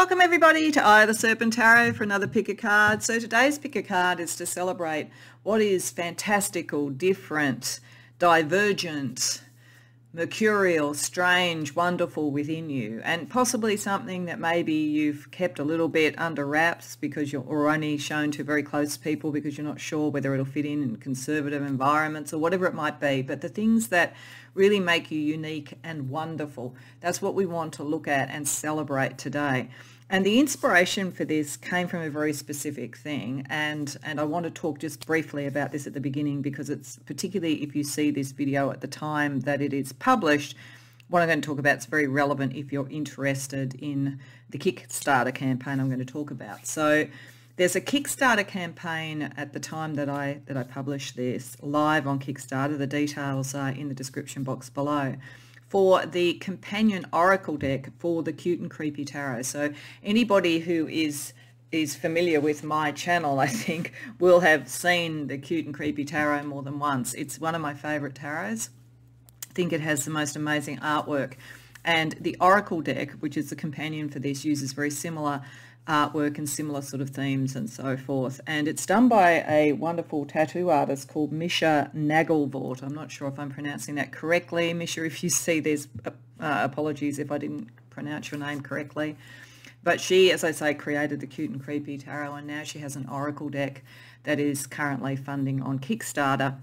Welcome everybody to Eye of the Serpent Tarot for another pick a card. So today's pick a card is to celebrate what is fantastical, different, divergent, mercurial, strange, wonderful within you and possibly something that maybe you've kept a little bit under wraps because you're or only shown to very close people because you're not sure whether it'll fit in in conservative environments or whatever it might be. But the things that really make you unique and wonderful, that's what we want to look at and celebrate today. And the inspiration for this came from a very specific thing. And, and I want to talk just briefly about this at the beginning because it's particularly if you see this video at the time that it is published, what I'm going to talk about is very relevant if you're interested in the Kickstarter campaign I'm going to talk about. So there's a Kickstarter campaign at the time that I that I published this live on Kickstarter. The details are in the description box below for the companion oracle deck for the cute and creepy tarot. So anybody who is is familiar with my channel, I think, will have seen the cute and creepy tarot more than once. It's one of my favorite tarots. I think it has the most amazing artwork. And the oracle deck, which is the companion for this, uses very similar artwork and similar sort of themes and so forth. And it's done by a wonderful tattoo artist called Misha Nagelvort. I'm not sure if I'm pronouncing that correctly. Misha, if you see there's uh, apologies if I didn't pronounce your name correctly. But she, as I say, created the Cute and Creepy Tarot and now she has an Oracle deck that is currently funding on Kickstarter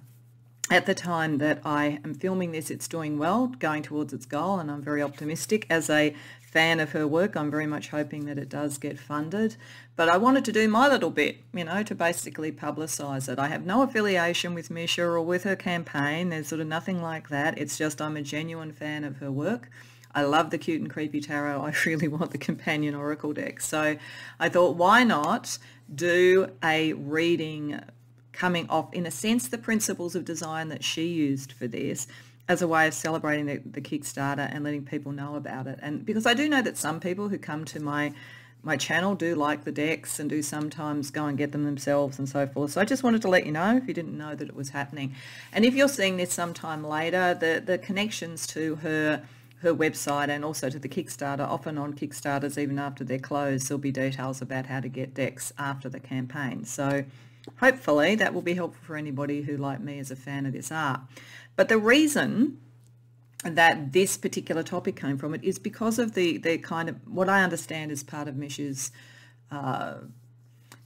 at the time that I am filming this, it's doing well, going towards its goal, and I'm very optimistic. As a fan of her work, I'm very much hoping that it does get funded. But I wanted to do my little bit, you know, to basically publicise it. I have no affiliation with Misha or with her campaign. There's sort of nothing like that. It's just I'm a genuine fan of her work. I love the cute and creepy tarot. I really want the companion oracle deck. So I thought, why not do a reading coming off, in a sense, the principles of design that she used for this as a way of celebrating the, the Kickstarter and letting people know about it. And because I do know that some people who come to my my channel do like the decks and do sometimes go and get them themselves and so forth. So I just wanted to let you know if you didn't know that it was happening. And if you're seeing this sometime later, the, the connections to her her website and also to the Kickstarter, often on Kickstarters even after they're closed, there'll be details about how to get decks after the campaign. So hopefully that will be helpful for anybody who, like me, is a fan of this art. But the reason that this particular topic came from it is because of the, the kind of, what I understand is part of Misha's uh,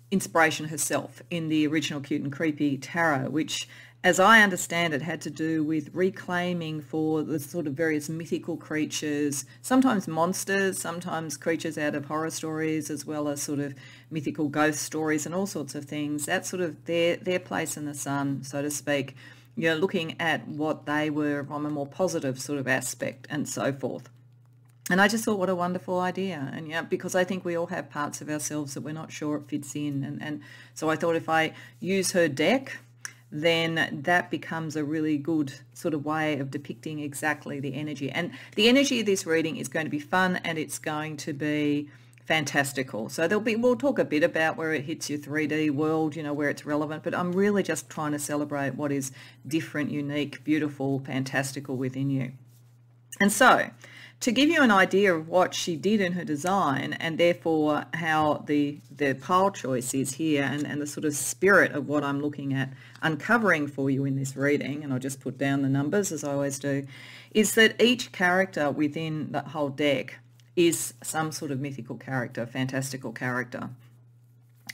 inspiration herself in the original Cute and Creepy Tarot, which as I understand it, had to do with reclaiming for the sort of various mythical creatures, sometimes monsters, sometimes creatures out of horror stories, as well as sort of mythical ghost stories and all sorts of things. That's sort of their, their place in the sun, so to speak. You know, looking at what they were from a more positive sort of aspect and so forth. And I just thought, what a wonderful idea. And yeah, because I think we all have parts of ourselves that we're not sure it fits in. And, and so I thought if I use her deck, then that becomes a really good sort of way of depicting exactly the energy. And the energy of this reading is going to be fun and it's going to be fantastical. So there'll be, we'll talk a bit about where it hits your 3D world, you know, where it's relevant, but I'm really just trying to celebrate what is different, unique, beautiful, fantastical within you. And so to give you an idea of what she did in her design and therefore how the, the pile choice is here and, and the sort of spirit of what I'm looking at uncovering for you in this reading, and I'll just put down the numbers as I always do, is that each character within that whole deck is some sort of mythical character, fantastical character.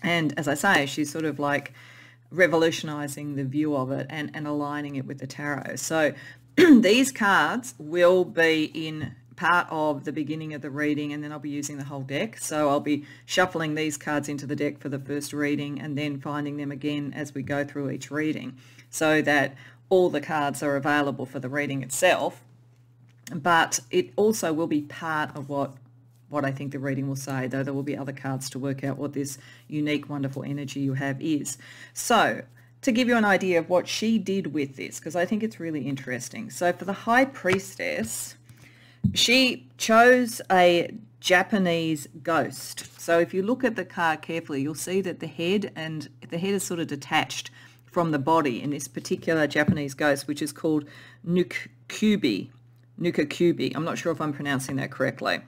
And as I say, she's sort of like revolutionizing the view of it and, and aligning it with the tarot. So these cards will be in part of the beginning of the reading and then I'll be using the whole deck. So I'll be shuffling these cards into the deck for the first reading and then finding them again as we go through each reading so that all the cards are available for the reading itself. But it also will be part of what what I think the reading will say, though there will be other cards to work out what this unique, wonderful energy you have is. So to give you an idea of what she did with this, because I think it's really interesting. So for the High Priestess, she chose a Japanese ghost. So if you look at the card carefully, you'll see that the head and the head is sort of detached from the body in this particular Japanese ghost, which is called Nukubi. Nukakubi. I'm not sure if I'm pronouncing that correctly.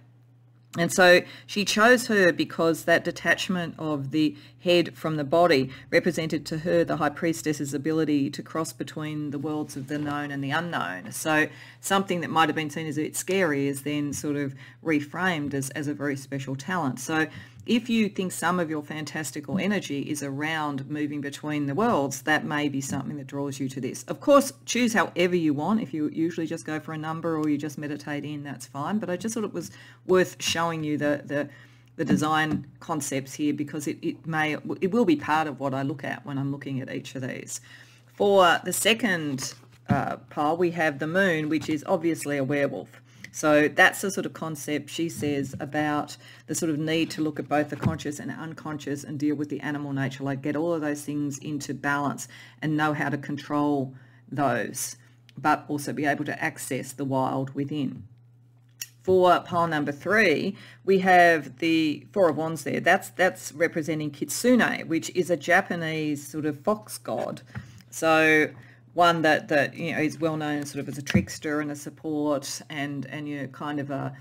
And so she chose her because that detachment of the head from the body represented to her the high priestess's ability to cross between the worlds of the known and the unknown. So something that might have been seen as a bit scary is then sort of reframed as, as a very special talent. So if you think some of your fantastical energy is around moving between the worlds, that may be something that draws you to this. Of course, choose however you want. If you usually just go for a number or you just meditate in, that's fine. But I just thought it was worth showing you the, the, the design concepts here because it, it may, it will be part of what I look at when I'm looking at each of these. For the second uh, pile, we have the moon, which is obviously a werewolf. So that's the sort of concept she says about the sort of need to look at both the conscious and unconscious and deal with the animal nature, like get all of those things into balance and know how to control those, but also be able to access the wild within. For pile number three, we have the Four of Wands there. That's, that's representing Kitsune, which is a Japanese sort of fox god. So one that that you know is well known sort of as a trickster and a support and and you know kind of a,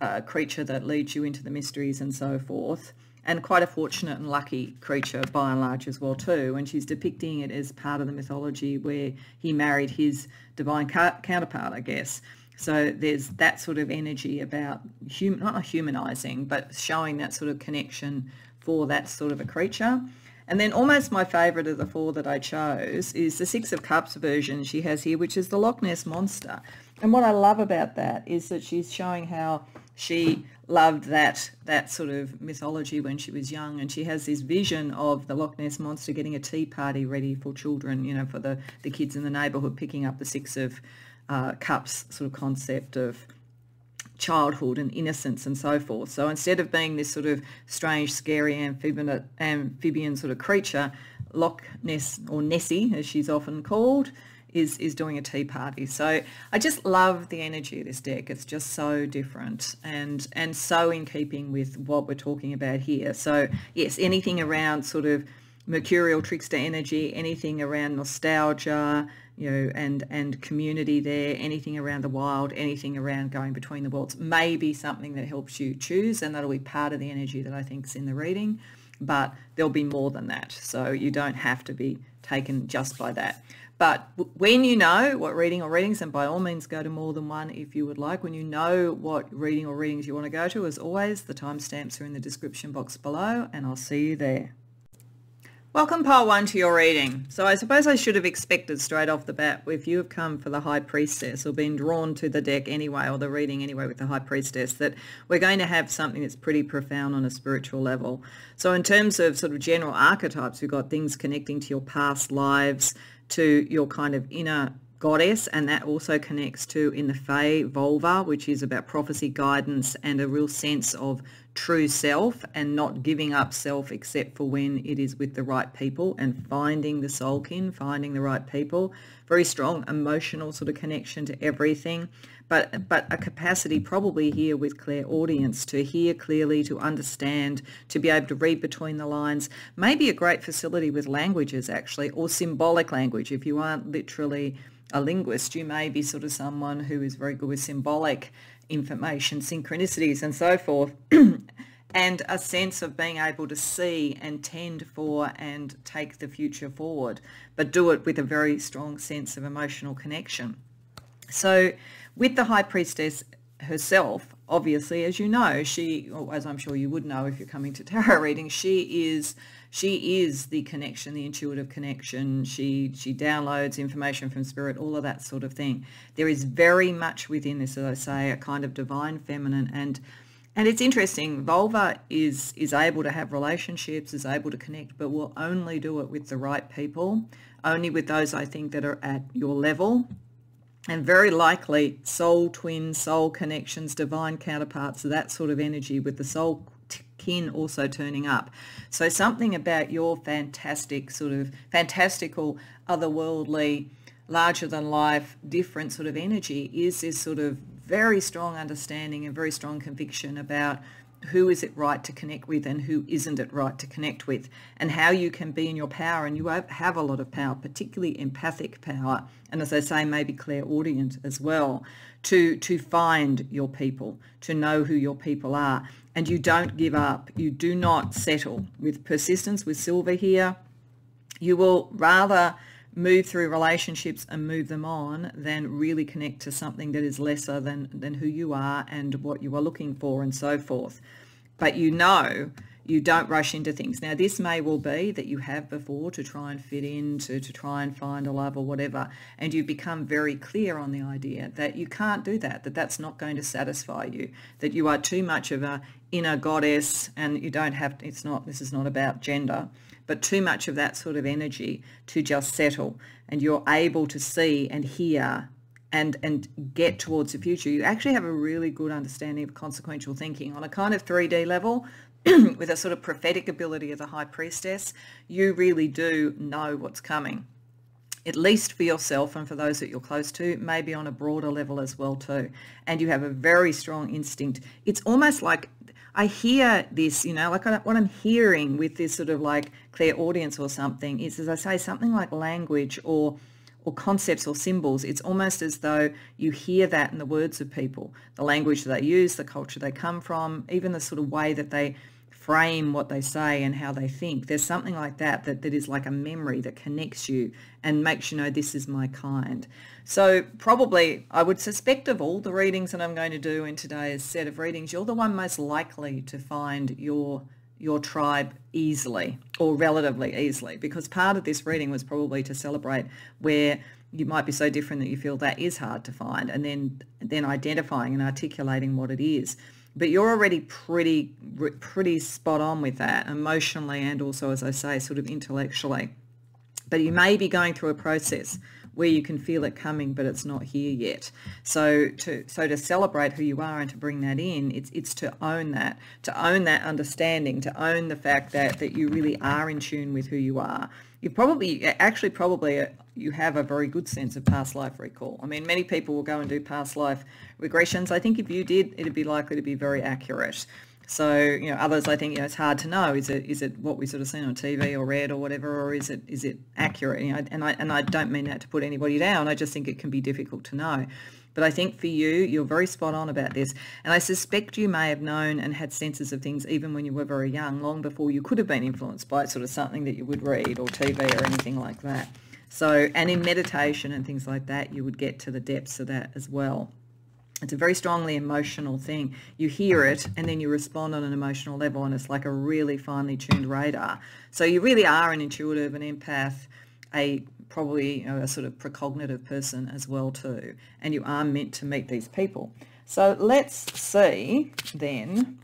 a creature that leads you into the mysteries and so forth. And quite a fortunate and lucky creature by and large as well too. And she's depicting it as part of the mythology where he married his divine counterpart I guess. So there's that sort of energy about not humanizing but showing that sort of connection for that sort of a creature and then almost my favourite of the four that I chose is the Six of Cups version she has here, which is the Loch Ness Monster. And what I love about that is that she's showing how she loved that that sort of mythology when she was young and she has this vision of the Loch Ness Monster getting a tea party ready for children, you know, for the, the kids in the neighbourhood, picking up the Six of uh, Cups sort of concept of childhood and innocence and so forth. So instead of being this sort of strange, scary amphibian, amphibian sort of creature, Loch Ness, or Nessie as she's often called, is, is doing a tea party. So I just love the energy of this deck. It's just so different and, and so in keeping with what we're talking about here. So yes, anything around sort of mercurial trickster energy, anything around nostalgia, you know, and, and community there, anything around the wild, anything around going between the worlds may be something that helps you choose and that'll be part of the energy that I think is in the reading, but there'll be more than that. So you don't have to be taken just by that. But when you know what reading or readings, and by all means go to more than one if you would like, when you know what reading or readings you want to go to, as always, the timestamps are in the description box below, and I'll see you there. Welcome pile one to your reading. So I suppose I should have expected straight off the bat if you have come for the High Priestess or been drawn to the deck anyway or the reading anyway with the High Priestess that we're going to have something that's pretty profound on a spiritual level. So in terms of sort of general archetypes, we've got things connecting to your past lives, to your kind of inner goddess and that also connects to in the Fae Volva which is about prophecy guidance and a real sense of true self and not giving up self except for when it is with the right people and finding the soul kin, finding the right people. Very strong emotional sort of connection to everything, but but a capacity probably here with clairaudience to hear clearly, to understand, to be able to read between the lines. Maybe a great facility with languages actually, or symbolic language if you aren't literally a linguist, you may be sort of someone who is very good with symbolic information, synchronicities and so forth, and a sense of being able to see and tend for and take the future forward, but do it with a very strong sense of emotional connection. So with the High Priestess herself, obviously, as you know, she, or as I'm sure you would know if you're coming to tarot reading, she is she is the connection, the intuitive connection. She she downloads information from spirit, all of that sort of thing. There is very much within this, as I say, a kind of divine feminine and and it's interesting, Volva is is able to have relationships, is able to connect, but will only do it with the right people, only with those I think that are at your level. And very likely soul twins, soul connections, divine counterparts, that sort of energy with the soul kin also turning up. So something about your fantastic sort of fantastical, otherworldly, larger than life, different sort of energy is this sort of very strong understanding and very strong conviction about who is it right to connect with and who isn't it right to connect with and how you can be in your power and you have a lot of power particularly empathic power and as i say maybe clairaudient as well to to find your people to know who your people are and you don't give up you do not settle with persistence with silver here you will rather move through relationships and move them on than really connect to something that is lesser than, than who you are and what you are looking for and so forth. But you know you don't rush into things. Now, this may well be that you have before to try and fit in, to, to try and find a love or whatever, and you've become very clear on the idea that you can't do that, that that's not going to satisfy you, that you are too much of a inner goddess and you don't have, it's not, this is not about gender, but too much of that sort of energy to just settle and you're able to see and hear and and get towards the future you actually have a really good understanding of consequential thinking on a kind of 3d level with a sort of prophetic ability of a high priestess you really do know what's coming at least for yourself and for those that you're close to, maybe on a broader level as well too. And you have a very strong instinct. It's almost like I hear this, you know, like what I'm hearing with this sort of like clairaudience or something is, as I say, something like language or or concepts or symbols. It's almost as though you hear that in the words of people, the language that they use, the culture they come from, even the sort of way that they frame what they say and how they think. There's something like that, that that is like a memory that connects you and makes you know this is my kind. So probably I would suspect of all the readings that I'm going to do in today's set of readings, you're the one most likely to find your your tribe easily or relatively easily because part of this reading was probably to celebrate where you might be so different that you feel that is hard to find and then then identifying and articulating what it is but you're already pretty pretty spot on with that emotionally and also as i say sort of intellectually. But you may be going through a process where you can feel it coming but it's not here yet. So to so to celebrate who you are and to bring that in it's it's to own that to own that understanding to own the fact that that you really are in tune with who you are. You probably actually probably uh, you have a very good sense of past life recall. I mean, many people will go and do past life regressions. I think if you did, it'd be likely to be very accurate. So, you know, others, I think, you know, it's hard to know. Is it is it what we sort of seen on TV or read or whatever, or is it is it accurate? You know, and I and I don't mean that to put anybody down. I just think it can be difficult to know. But I think for you, you're very spot on about this. And I suspect you may have known and had senses of things even when you were very young, long before you could have been influenced by sort of something that you would read or TV or anything like that. So, and in meditation and things like that, you would get to the depths of that as well. It's a very strongly emotional thing. You hear it and then you respond on an emotional level and it's like a really finely tuned radar. So you really are an intuitive, an empath, a probably you know, a sort of precognitive person as well too. And you are meant to meet these people. So let's see then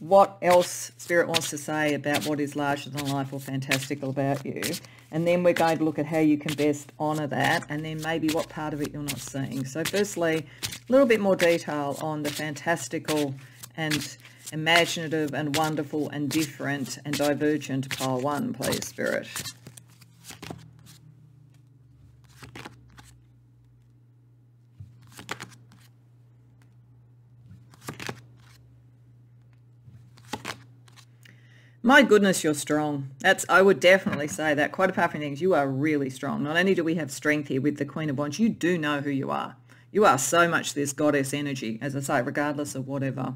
what else Spirit wants to say about what is larger than life or fantastical about you. And then we're going to look at how you can best honour that and then maybe what part of it you're not seeing. So firstly, a little bit more detail on the fantastical and imaginative and wonderful and different and divergent pile one, please, Spirit. My goodness, you're strong. That's I would definitely say that. Quite apart from things, you are really strong. Not only do we have strength here with the Queen of Wands, you do know who you are. You are so much this goddess energy, as I say, regardless of whatever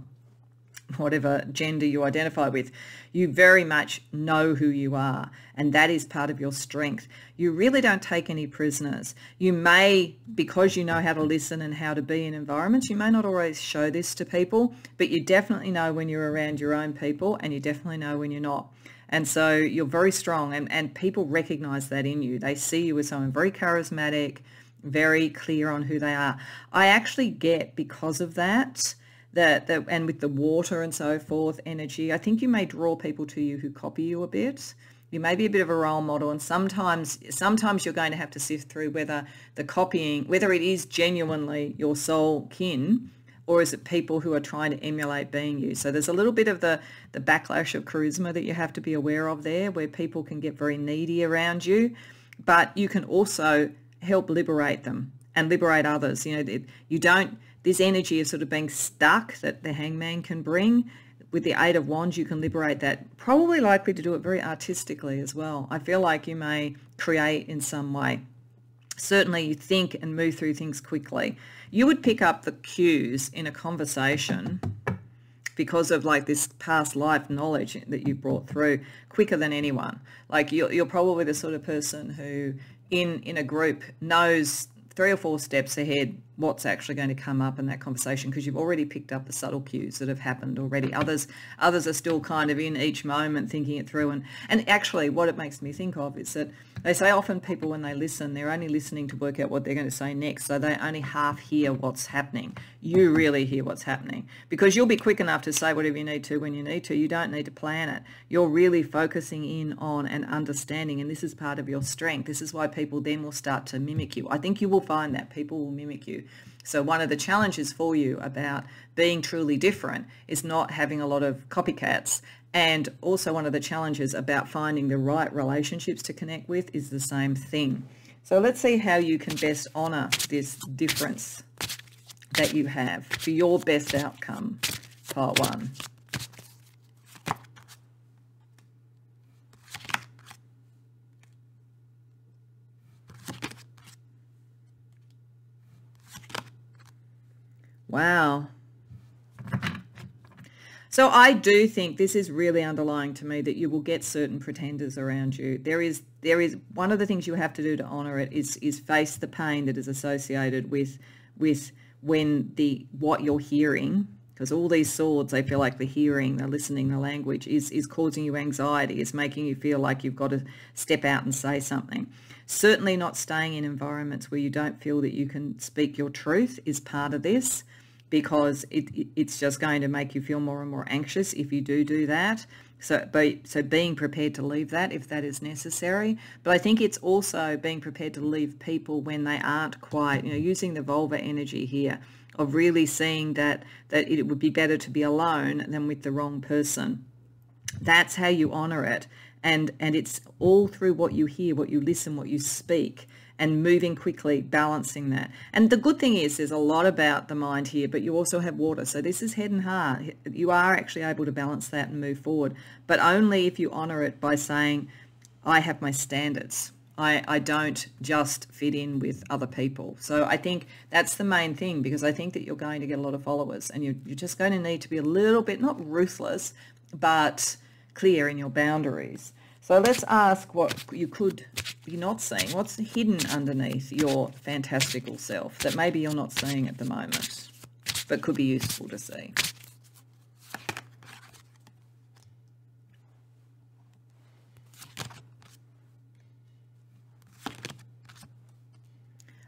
whatever gender you identify with, you very much know who you are, and that is part of your strength. You really don't take any prisoners. You may, because you know how to listen and how to be in environments, you may not always show this to people, but you definitely know when you're around your own people, and you definitely know when you're not. And so you're very strong, and, and people recognize that in you. They see you as someone very charismatic, very clear on who they are. I actually get, because of that, that, that and with the water and so forth, energy, I think you may draw people to you who copy you a bit. You may be a bit of a role model and sometimes sometimes you're going to have to sift through whether the copying, whether it is genuinely your soul kin or is it people who are trying to emulate being you? So there's a little bit of the, the backlash of charisma that you have to be aware of there where people can get very needy around you, but you can also help liberate them and liberate others. You know, you don't this energy of sort of being stuck that the hangman can bring with the Eight of Wands, you can liberate that. Probably likely to do it very artistically as well. I feel like you may create in some way. Certainly you think and move through things quickly. You would pick up the cues in a conversation because of like this past life knowledge that you brought through quicker than anyone. Like you're, you're probably the sort of person who in, in a group knows three or four steps ahead what's actually going to come up in that conversation because you've already picked up the subtle cues that have happened already. Others others are still kind of in each moment thinking it through and and actually what it makes me think of is that they say often people when they listen they're only listening to work out what they're going to say next so they only half hear what's happening. You really hear what's happening because you'll be quick enough to say whatever you need to when you need to. You don't need to plan it. You're really focusing in on and understanding and this is part of your strength. This is why people then will start to mimic you. I think you will find that people will mimic you. So one of the challenges for you about being truly different is not having a lot of copycats. And also one of the challenges about finding the right relationships to connect with is the same thing. So let's see how you can best honour this difference that you have for your best outcome, part one. Wow. So I do think this is really underlying to me that you will get certain pretenders around you. There is there is one of the things you have to do to honor it is is face the pain that is associated with with when the what you're hearing because all these swords they feel like the hearing the listening the language is is causing you anxiety is making you feel like you've got to step out and say something certainly not staying in environments where you don't feel that you can speak your truth is part of this because it, it, it's just going to make you feel more and more anxious if you do do that. So, so being prepared to leave that if that is necessary. But I think it's also being prepared to leave people when they aren't quite, you know, using the Volva energy here of really seeing that, that it would be better to be alone than with the wrong person. That's how you honor it. And, and it's all through what you hear, what you listen, what you speak and moving quickly, balancing that. And the good thing is there's a lot about the mind here, but you also have water. So this is head and heart. You are actually able to balance that and move forward, but only if you honor it by saying, I have my standards. I, I don't just fit in with other people. So I think that's the main thing because I think that you're going to get a lot of followers and you're, you're just going to need to be a little bit, not ruthless, but clear in your boundaries. So let's ask what you could be not seeing. What's hidden underneath your fantastical self that maybe you're not seeing at the moment, but could be useful to see?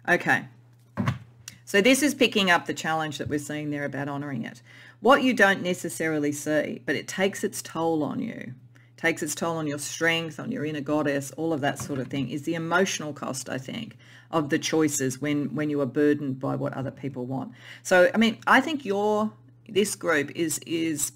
Okay. So this is picking up the challenge that we're seeing there about honouring it. What you don't necessarily see, but it takes its toll on you takes its toll on your strength, on your inner goddess, all of that sort of thing, is the emotional cost, I think, of the choices when, when you are burdened by what other people want. So, I mean, I think your, this group is, is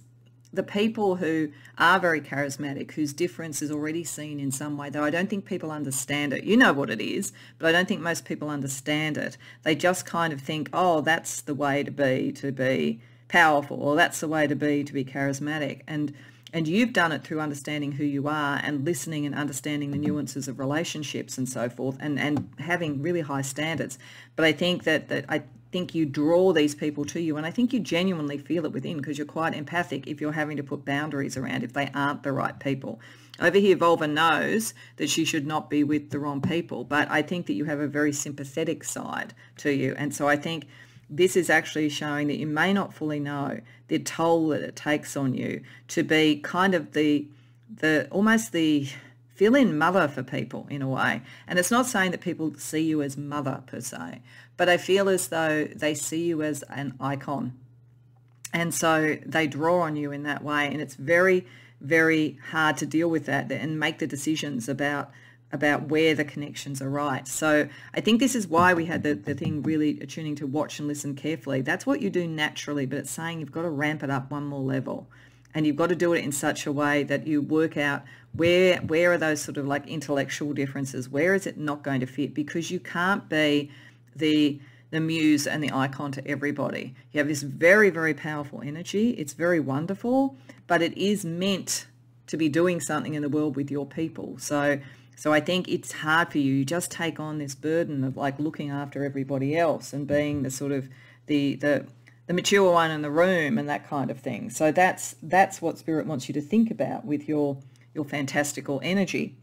the people who are very charismatic, whose difference is already seen in some way, though I don't think people understand it. You know what it is, but I don't think most people understand it. They just kind of think, oh, that's the way to be, to be powerful, or that's the way to be, to be charismatic. And and you've done it through understanding who you are and listening and understanding the nuances of relationships and so forth and, and having really high standards. But I think that, that I think you draw these people to you and I think you genuinely feel it within because you're quite empathic if you're having to put boundaries around if they aren't the right people. Over here, Volva knows that she should not be with the wrong people, but I think that you have a very sympathetic side to you. And so I think this is actually showing that you may not fully know the toll that it takes on you to be kind of the the almost the fill-in mother for people in a way. And it's not saying that people see you as mother per se, but I feel as though they see you as an icon. And so they draw on you in that way. And it's very, very hard to deal with that and make the decisions about about where the connections are right. So I think this is why we had the, the thing really attuning to watch and listen carefully. That's what you do naturally, but it's saying you've got to ramp it up one more level. And you've got to do it in such a way that you work out where where are those sort of like intellectual differences? Where is it not going to fit? Because you can't be the the muse and the icon to everybody. You have this very, very powerful energy. It's very wonderful, but it is meant to be doing something in the world with your people. So so I think it's hard for you. You just take on this burden of like looking after everybody else and being the sort of the the the mature one in the room and that kind of thing. So that's that's what spirit wants you to think about with your your fantastical energy.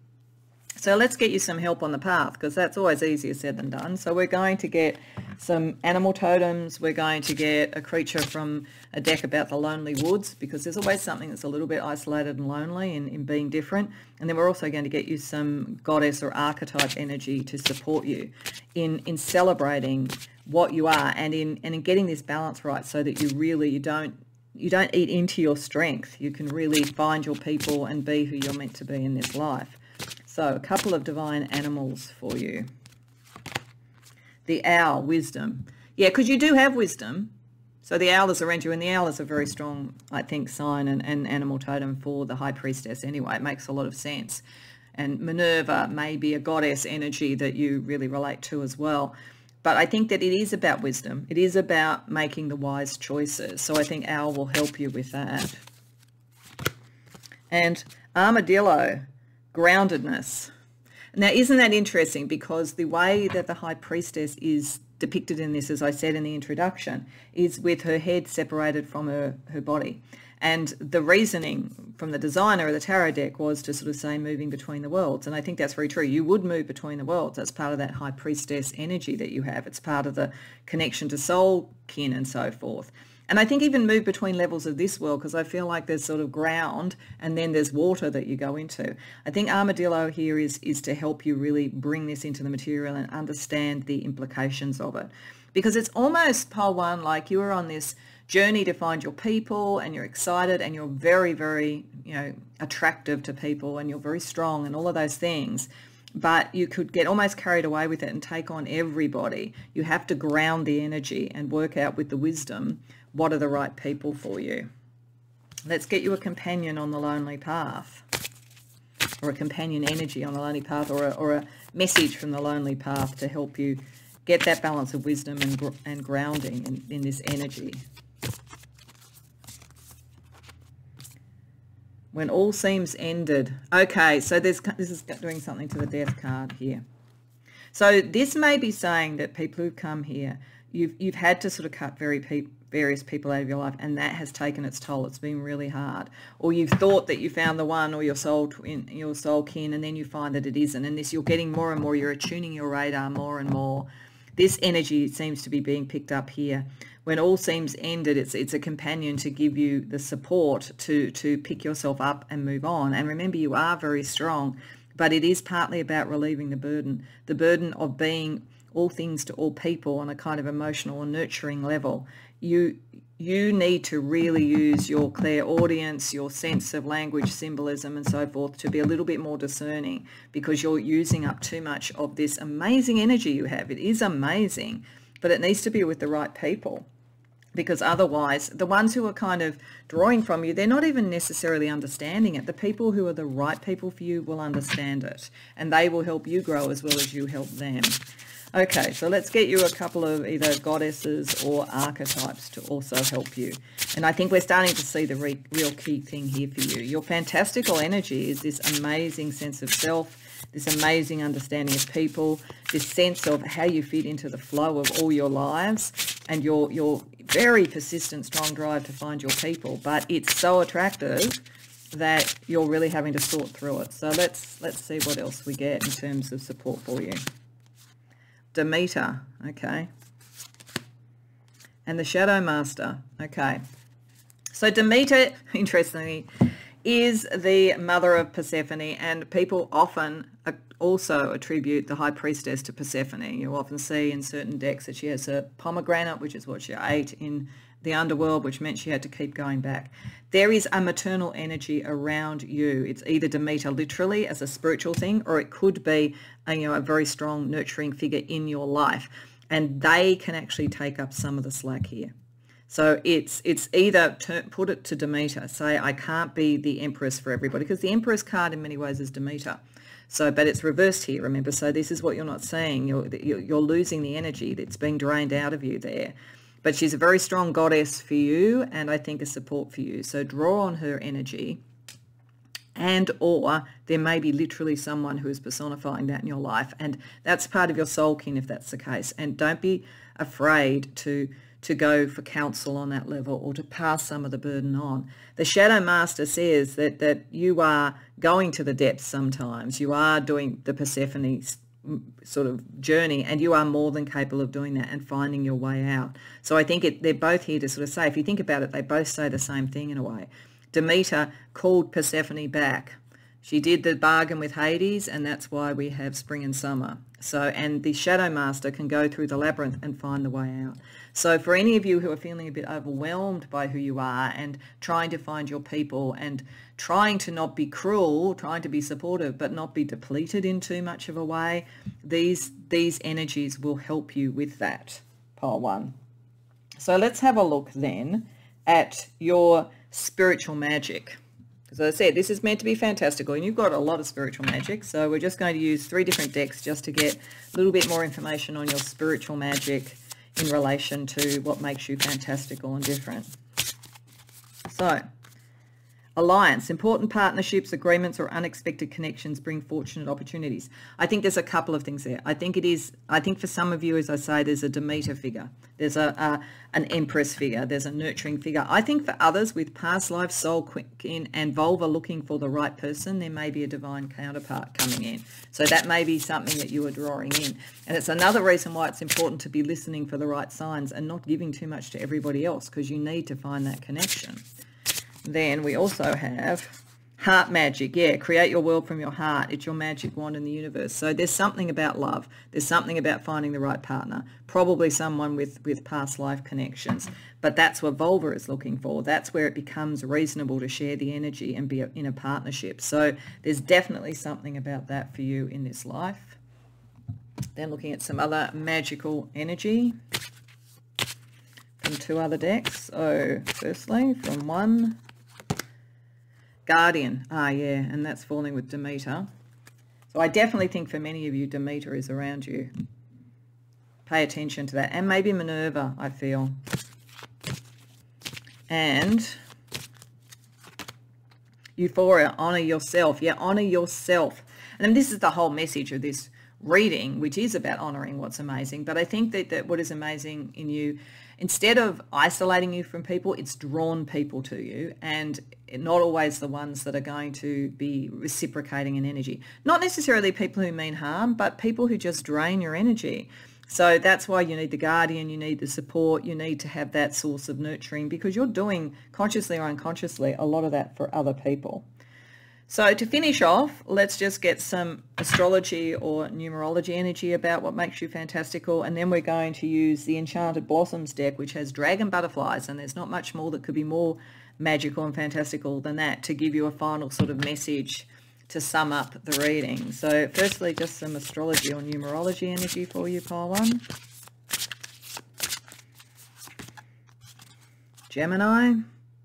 So let's get you some help on the path because that's always easier said than done. So we're going to get some animal totems. We're going to get a creature from a deck about the lonely woods because there's always something that's a little bit isolated and lonely in, in being different. And then we're also going to get you some goddess or archetype energy to support you in, in celebrating what you are and in, and in getting this balance right so that you really, you don't you don't eat into your strength. You can really find your people and be who you're meant to be in this life. So a couple of divine animals for you. The owl, wisdom. Yeah, because you do have wisdom. So the owl is around you, and the owl is a very strong, I think, sign and, and animal totem for the high priestess anyway. It makes a lot of sense. And Minerva may be a goddess energy that you really relate to as well. But I think that it is about wisdom. It is about making the wise choices. So I think owl will help you with that. And armadillo groundedness. Now, isn't that interesting? Because the way that the high priestess is depicted in this, as I said in the introduction, is with her head separated from her, her body. And the reasoning from the designer of the tarot deck was to sort of say moving between the worlds. And I think that's very true. You would move between the worlds. That's part of that high priestess energy that you have. It's part of the connection to soul kin and so forth. And I think even move between levels of this world because I feel like there's sort of ground and then there's water that you go into. I think armadillo here is is to help you really bring this into the material and understand the implications of it. Because it's almost pole one like you are on this journey to find your people and you're excited and you're very, very, you know, attractive to people and you're very strong and all of those things but you could get almost carried away with it and take on everybody. You have to ground the energy and work out with the wisdom what are the right people for you. Let's get you a companion on the lonely path or a companion energy on the lonely path or a, or a message from the lonely path to help you get that balance of wisdom and, and grounding in, in this energy. When all seems ended. Okay, so there's, this is doing something to the death card here. So this may be saying that people who've come here, you've, you've had to sort of cut very people various people out of your life and that has taken its toll. It's been really hard. Or you've thought that you found the one or your soul your soul kin and then you find that it isn't. And this you're getting more and more you're attuning your radar more and more. This energy seems to be being picked up here. When all seems ended it's it's a companion to give you the support to to pick yourself up and move on. And remember you are very strong but it is partly about relieving the burden. The burden of being all things to all people on a kind of emotional and nurturing level you you need to really use your clairaudience, your sense of language, symbolism and so forth to be a little bit more discerning because you're using up too much of this amazing energy you have. It is amazing, but it needs to be with the right people because otherwise the ones who are kind of drawing from you, they're not even necessarily understanding it. The people who are the right people for you will understand it and they will help you grow as well as you help them. Okay, so let's get you a couple of either goddesses or archetypes to also help you. And I think we're starting to see the re real key thing here for you. Your fantastical energy is this amazing sense of self, this amazing understanding of people, this sense of how you fit into the flow of all your lives, and your, your very persistent, strong drive to find your people. But it's so attractive that you're really having to sort through it. So let's let's see what else we get in terms of support for you. Demeter, okay. And the Shadow Master, okay. So Demeter, interestingly, is the mother of Persephone and people often also attribute the high priestess to Persephone. You often see in certain decks that she has a pomegranate, which is what she ate in the underworld, which meant she had to keep going back. There is a maternal energy around you. It's either Demeter literally as a spiritual thing, or it could be a, you know, a very strong nurturing figure in your life. And they can actually take up some of the slack here. So it's it's either put it to Demeter, say I can't be the empress for everybody, because the empress card in many ways is Demeter. So, but it's reversed here, remember. So this is what you're not seeing. You're, you're losing the energy that's being drained out of you there. But she's a very strong goddess for you and I think a support for you. So draw on her energy and or there may be literally someone who is personifying that in your life and that's part of your soul kin if that's the case and don't be afraid to to go for counsel on that level or to pass some of the burden on. The Shadow Master says that, that you are going to the depths sometimes. You are doing the Persephone sort of journey and you are more than capable of doing that and finding your way out. So I think it, they're both here to sort of say, if you think about it, they both say the same thing in a way. Demeter called Persephone back. She did the bargain with Hades and that's why we have spring and summer. So, and the Shadow Master can go through the labyrinth and find the way out. So for any of you who are feeling a bit overwhelmed by who you are and trying to find your people and trying to not be cruel, trying to be supportive, but not be depleted in too much of a way, these, these energies will help you with that, pile one. So let's have a look then at your spiritual magic. As I said, this is meant to be fantastical and you've got a lot of spiritual magic. So we're just going to use three different decks just to get a little bit more information on your spiritual magic in relation to what makes you fantastical and different. So, alliance, important partnerships, agreements or unexpected connections bring fortunate opportunities. I think there's a couple of things there. I think it is, I think for some of you, as I say, there's a Demeter figure. There's a, a an Empress figure. There's a nurturing figure. I think for others with past life, soul kin and Volva looking for the right person, there may be a divine counterpart coming in. So that may be something that you are drawing in. And it's another reason why it's important to be listening for the right signs and not giving too much to everybody else because you need to find that connection. Then we also have Heart magic, yeah, create your world from your heart. It's your magic wand in the universe. So there's something about love. There's something about finding the right partner, probably someone with, with past life connections. But that's what Volva is looking for. That's where it becomes reasonable to share the energy and be in a partnership. So there's definitely something about that for you in this life. Then looking at some other magical energy from two other decks. So firstly, from one Guardian. Ah, yeah, and that's falling with Demeter. So I definitely think for many of you, Demeter is around you. Pay attention to that. And maybe Minerva, I feel. And Euphoria, honor yourself. Yeah, honor yourself. And this is the whole message of this reading, which is about honoring what's amazing. But I think that, that what is amazing in you instead of isolating you from people, it's drawn people to you and not always the ones that are going to be reciprocating in energy. Not necessarily people who mean harm, but people who just drain your energy. So that's why you need the guardian, you need the support, you need to have that source of nurturing because you're doing consciously or unconsciously a lot of that for other people. So to finish off, let's just get some astrology or numerology energy about what makes you fantastical. And then we're going to use the Enchanted Blossoms deck, which has dragon butterflies. And there's not much more that could be more magical and fantastical than that to give you a final sort of message to sum up the reading. So firstly, just some astrology or numerology energy for you, pile one. Gemini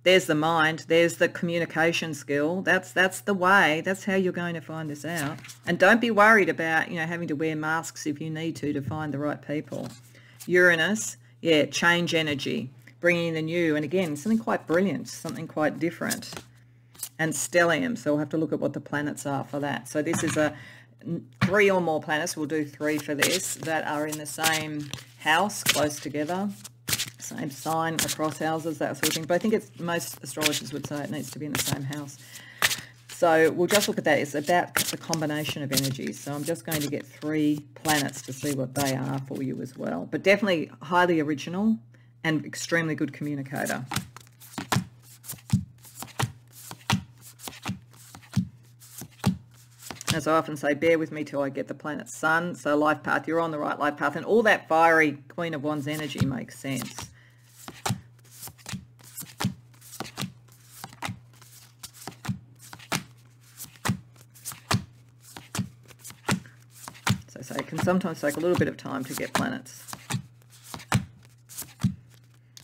there's the mind there's the communication skill. That's that's the way that's how you're going to find this out. And don't be worried about you know having to wear masks if you need to to find the right people. Uranus yeah change energy bringing in the new and again something quite brilliant something quite different. And stellium so we'll have to look at what the planets are for that. So this is a three or more planets we'll do three for this that are in the same house close together same sign across houses, that sort of thing. But I think it's most astrologers would say it needs to be in the same house. So we'll just look at that. It's about the combination of energies. So I'm just going to get three planets to see what they are for you as well. But definitely highly original and extremely good communicator. As I often say, bear with me till I get the planet Sun. So life path, you're on the right life path. And all that fiery Queen of Wands energy makes sense. So it can sometimes take a little bit of time to get planets.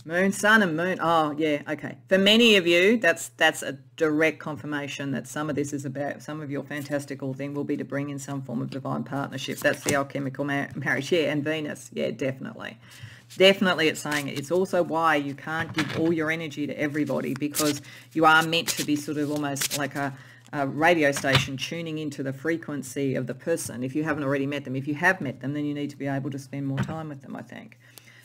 Moon, sun and moon. Oh, yeah, okay. For many of you, that's that's a direct confirmation that some of this is about, some of your fantastical thing will be to bring in some form of divine partnership. That's the alchemical marriage. Yeah, and Venus. Yeah, definitely. Definitely it's saying it. It's also why you can't give all your energy to everybody because you are meant to be sort of almost like a, a radio station tuning into the frequency of the person if you haven't already met them. If you have met them, then you need to be able to spend more time with them, I think.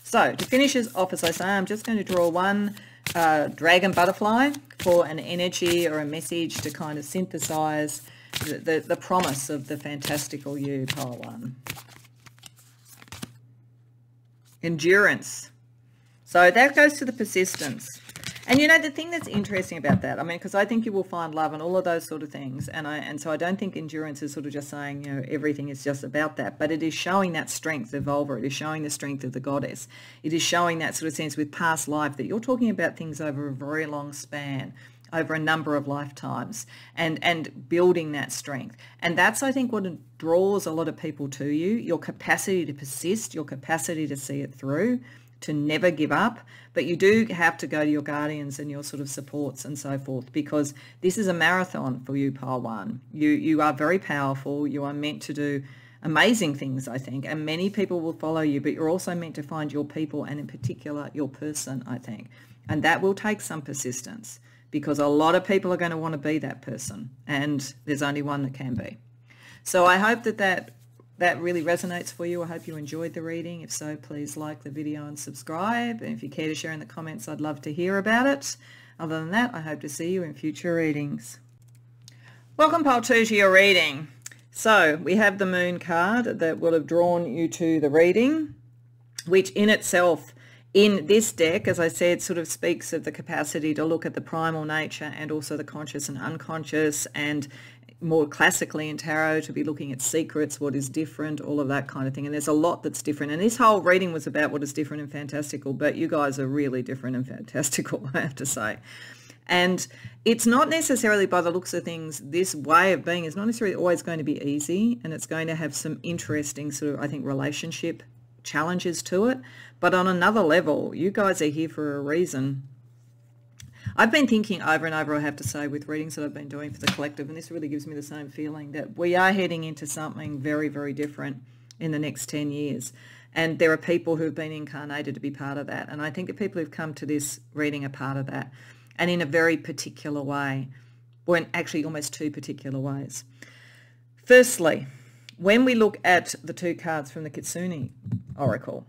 So to finish this off, as I say, I'm just going to draw one uh, dragon butterfly for an energy or a message to kind of synthesize the, the, the promise of the fantastical you, pile one. Endurance. So that goes to the persistence. And you know, the thing that's interesting about that, I mean, because I think you will find love and all of those sort of things. And I, and so I don't think endurance is sort of just saying, you know, everything is just about that, but it is showing that strength of Volva. It is showing the strength of the goddess. It is showing that sort of sense with past life that you're talking about things over a very long span over a number of lifetimes and and building that strength and that's i think what draws a lot of people to you your capacity to persist your capacity to see it through to never give up, but you do have to go to your guardians and your sort of supports and so forth because this is a marathon for you, Pile One. You, you are very powerful. You are meant to do amazing things, I think, and many people will follow you, but you're also meant to find your people and in particular your person, I think. And that will take some persistence because a lot of people are going to want to be that person and there's only one that can be. So I hope that that that really resonates for you. I hope you enjoyed the reading. If so, please like the video and subscribe. And if you care to share in the comments, I'd love to hear about it. Other than that, I hope to see you in future readings. Welcome, Pile 2, to your reading. So we have the Moon card that will have drawn you to the reading, which in itself, in this deck, as I said, sort of speaks of the capacity to look at the primal nature and also the conscious and unconscious and more classically in tarot to be looking at secrets, what is different, all of that kind of thing. And there's a lot that's different. And this whole reading was about what is different and fantastical, but you guys are really different and fantastical, I have to say. And it's not necessarily by the looks of things, this way of being is not necessarily always going to be easy and it's going to have some interesting sort of, I think, relationship challenges to it. But on another level, you guys are here for a reason I've been thinking over and over, I have to say, with readings that I've been doing for the collective, and this really gives me the same feeling that we are heading into something very, very different in the next 10 years. And there are people who've been incarnated to be part of that. And I think the people who've come to this reading are part of that. And in a very particular way, or in actually almost two particular ways. Firstly, when we look at the two cards from the Kitsune Oracle,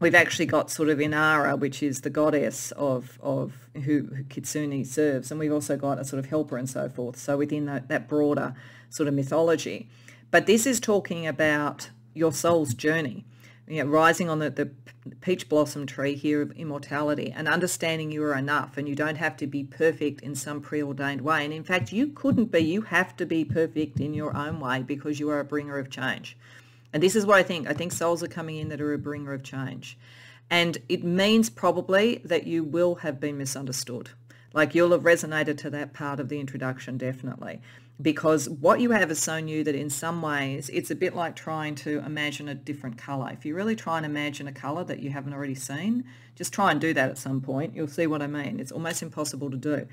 we've actually got sort of Inari, which is the goddess of, of who, who Kitsune serves, and we've also got a sort of helper and so forth, so within that, that broader sort of mythology. But this is talking about your soul's journey, you know, rising on the, the peach blossom tree here of immortality and understanding you are enough and you don't have to be perfect in some preordained way. And in fact, you couldn't be. You have to be perfect in your own way because you are a bringer of change. And this is what I think. I think souls are coming in that are a bringer of change. And it means probably that you will have been misunderstood. Like you'll have resonated to that part of the introduction, definitely. Because what you have is so new that in some ways it's a bit like trying to imagine a different colour. If you really try and imagine a colour that you haven't already seen, just try and do that at some point. You'll see what I mean. It's almost impossible to do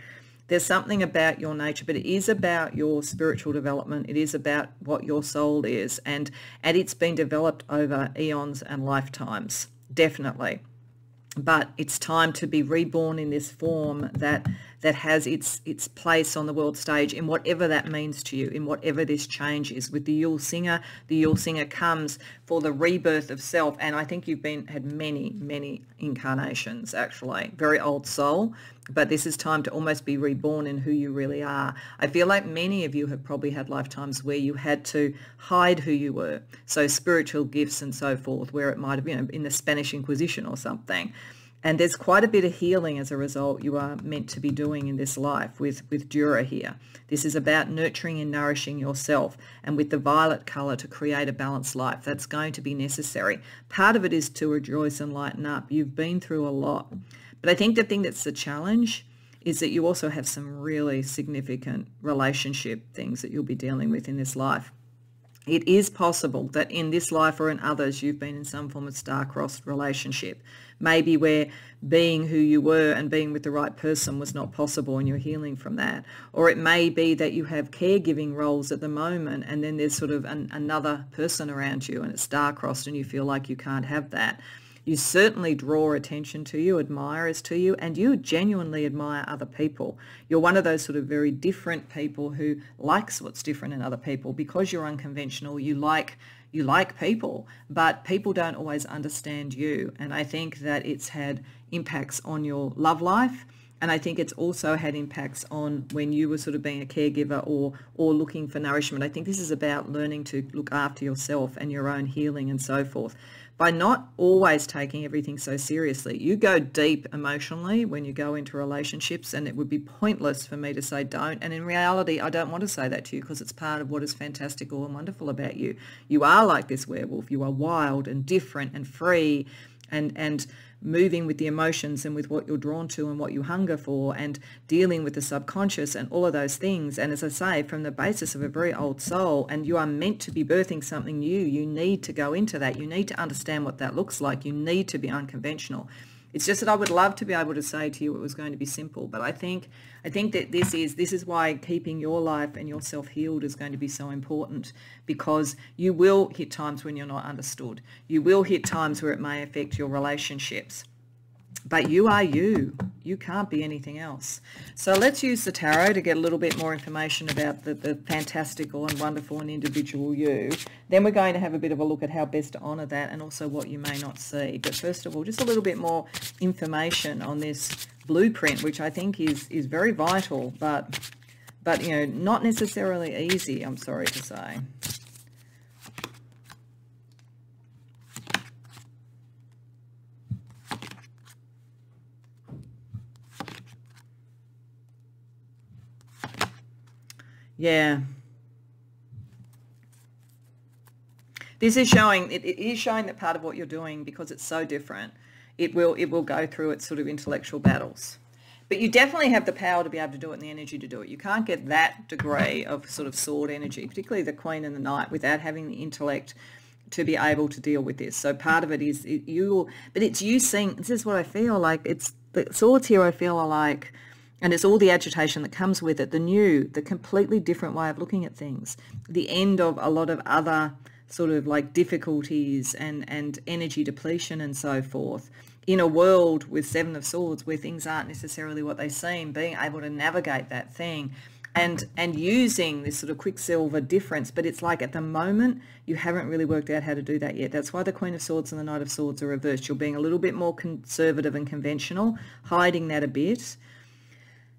there's something about your nature, but it is about your spiritual development. It is about what your soul is. And, and it's been developed over eons and lifetimes, definitely. But it's time to be reborn in this form that that has its its place on the world stage in whatever that means to you, in whatever this change is. With the Yule Singer, the Yule Singer comes for the rebirth of self, and I think you've been had many, many incarnations actually. Very old soul, but this is time to almost be reborn in who you really are. I feel like many of you have probably had lifetimes where you had to hide who you were. So spiritual gifts and so forth, where it might have, you know, in the Spanish Inquisition or something and there's quite a bit of healing as a result you are meant to be doing in this life with, with Jura here. This is about nurturing and nourishing yourself and with the violet colour to create a balanced life. That's going to be necessary. Part of it is to rejoice and lighten up. You've been through a lot. But I think the thing that's the challenge is that you also have some really significant relationship things that you'll be dealing with in this life. it is possible that in this life or in others you've been in some form of star-crossed relationship. Maybe where being who you were and being with the right person was not possible and you're healing from that. Or it may be that you have caregiving roles at the moment and then there's sort of an, another person around you and it's star-crossed and you feel like you can't have that you certainly draw attention to you, admirers to you, and you genuinely admire other people. You're one of those sort of very different people who likes what's different in other people because you're unconventional. You like you like people, but people don't always understand you. And I think that it's had impacts on your love life. And I think it's also had impacts on when you were sort of being a caregiver or or looking for nourishment. I think this is about learning to look after yourself and your own healing and so forth by not always taking everything so seriously. You go deep emotionally when you go into relationships and it would be pointless for me to say don't. And in reality, I don't want to say that to you because it's part of what is fantastical and wonderful about you. You are like this werewolf. You are wild and different and free and, and moving with the emotions and with what you're drawn to and what you hunger for and dealing with the subconscious and all of those things. And as I say, from the basis of a very old soul, and you are meant to be birthing something new, you need to go into that. You need to understand what that looks like. You need to be unconventional. It's just that I would love to be able to say to you it was going to be simple, but I think I think that this is this is why keeping your life and yourself healed is going to be so important because you will hit times when you're not understood. You will hit times where it may affect your relationships. But you are you. You can't be anything else. So let's use the tarot to get a little bit more information about the, the fantastical and wonderful and individual you. Then we're going to have a bit of a look at how best to honour that and also what you may not see. But first of all, just a little bit more information on this blueprint, which I think is, is very vital, but, but, you know, not necessarily easy, I'm sorry to say. Yeah. This is showing, it, it is showing that part of what you're doing, because it's so different, it will, it will go through its sort of intellectual battles. But you definitely have the power to be able to do it and the energy to do it. You can't get that degree of sort of sword energy, particularly the Queen and the Knight, without having the intellect to be able to deal with this. So part of it is it, you, but it's you seeing, this is what I feel like, it's, the swords here I feel are like, and it's all the agitation that comes with it, the new, the completely different way of looking at things, the end of a lot of other sort of like difficulties and, and energy depletion and so forth. In a world with Seven of Swords where things aren't necessarily what they seem, being able to navigate that thing and and using this sort of quicksilver difference but it's like at the moment you haven't really worked out how to do that yet that's why the queen of swords and the knight of swords are reversed you're being a little bit more conservative and conventional hiding that a bit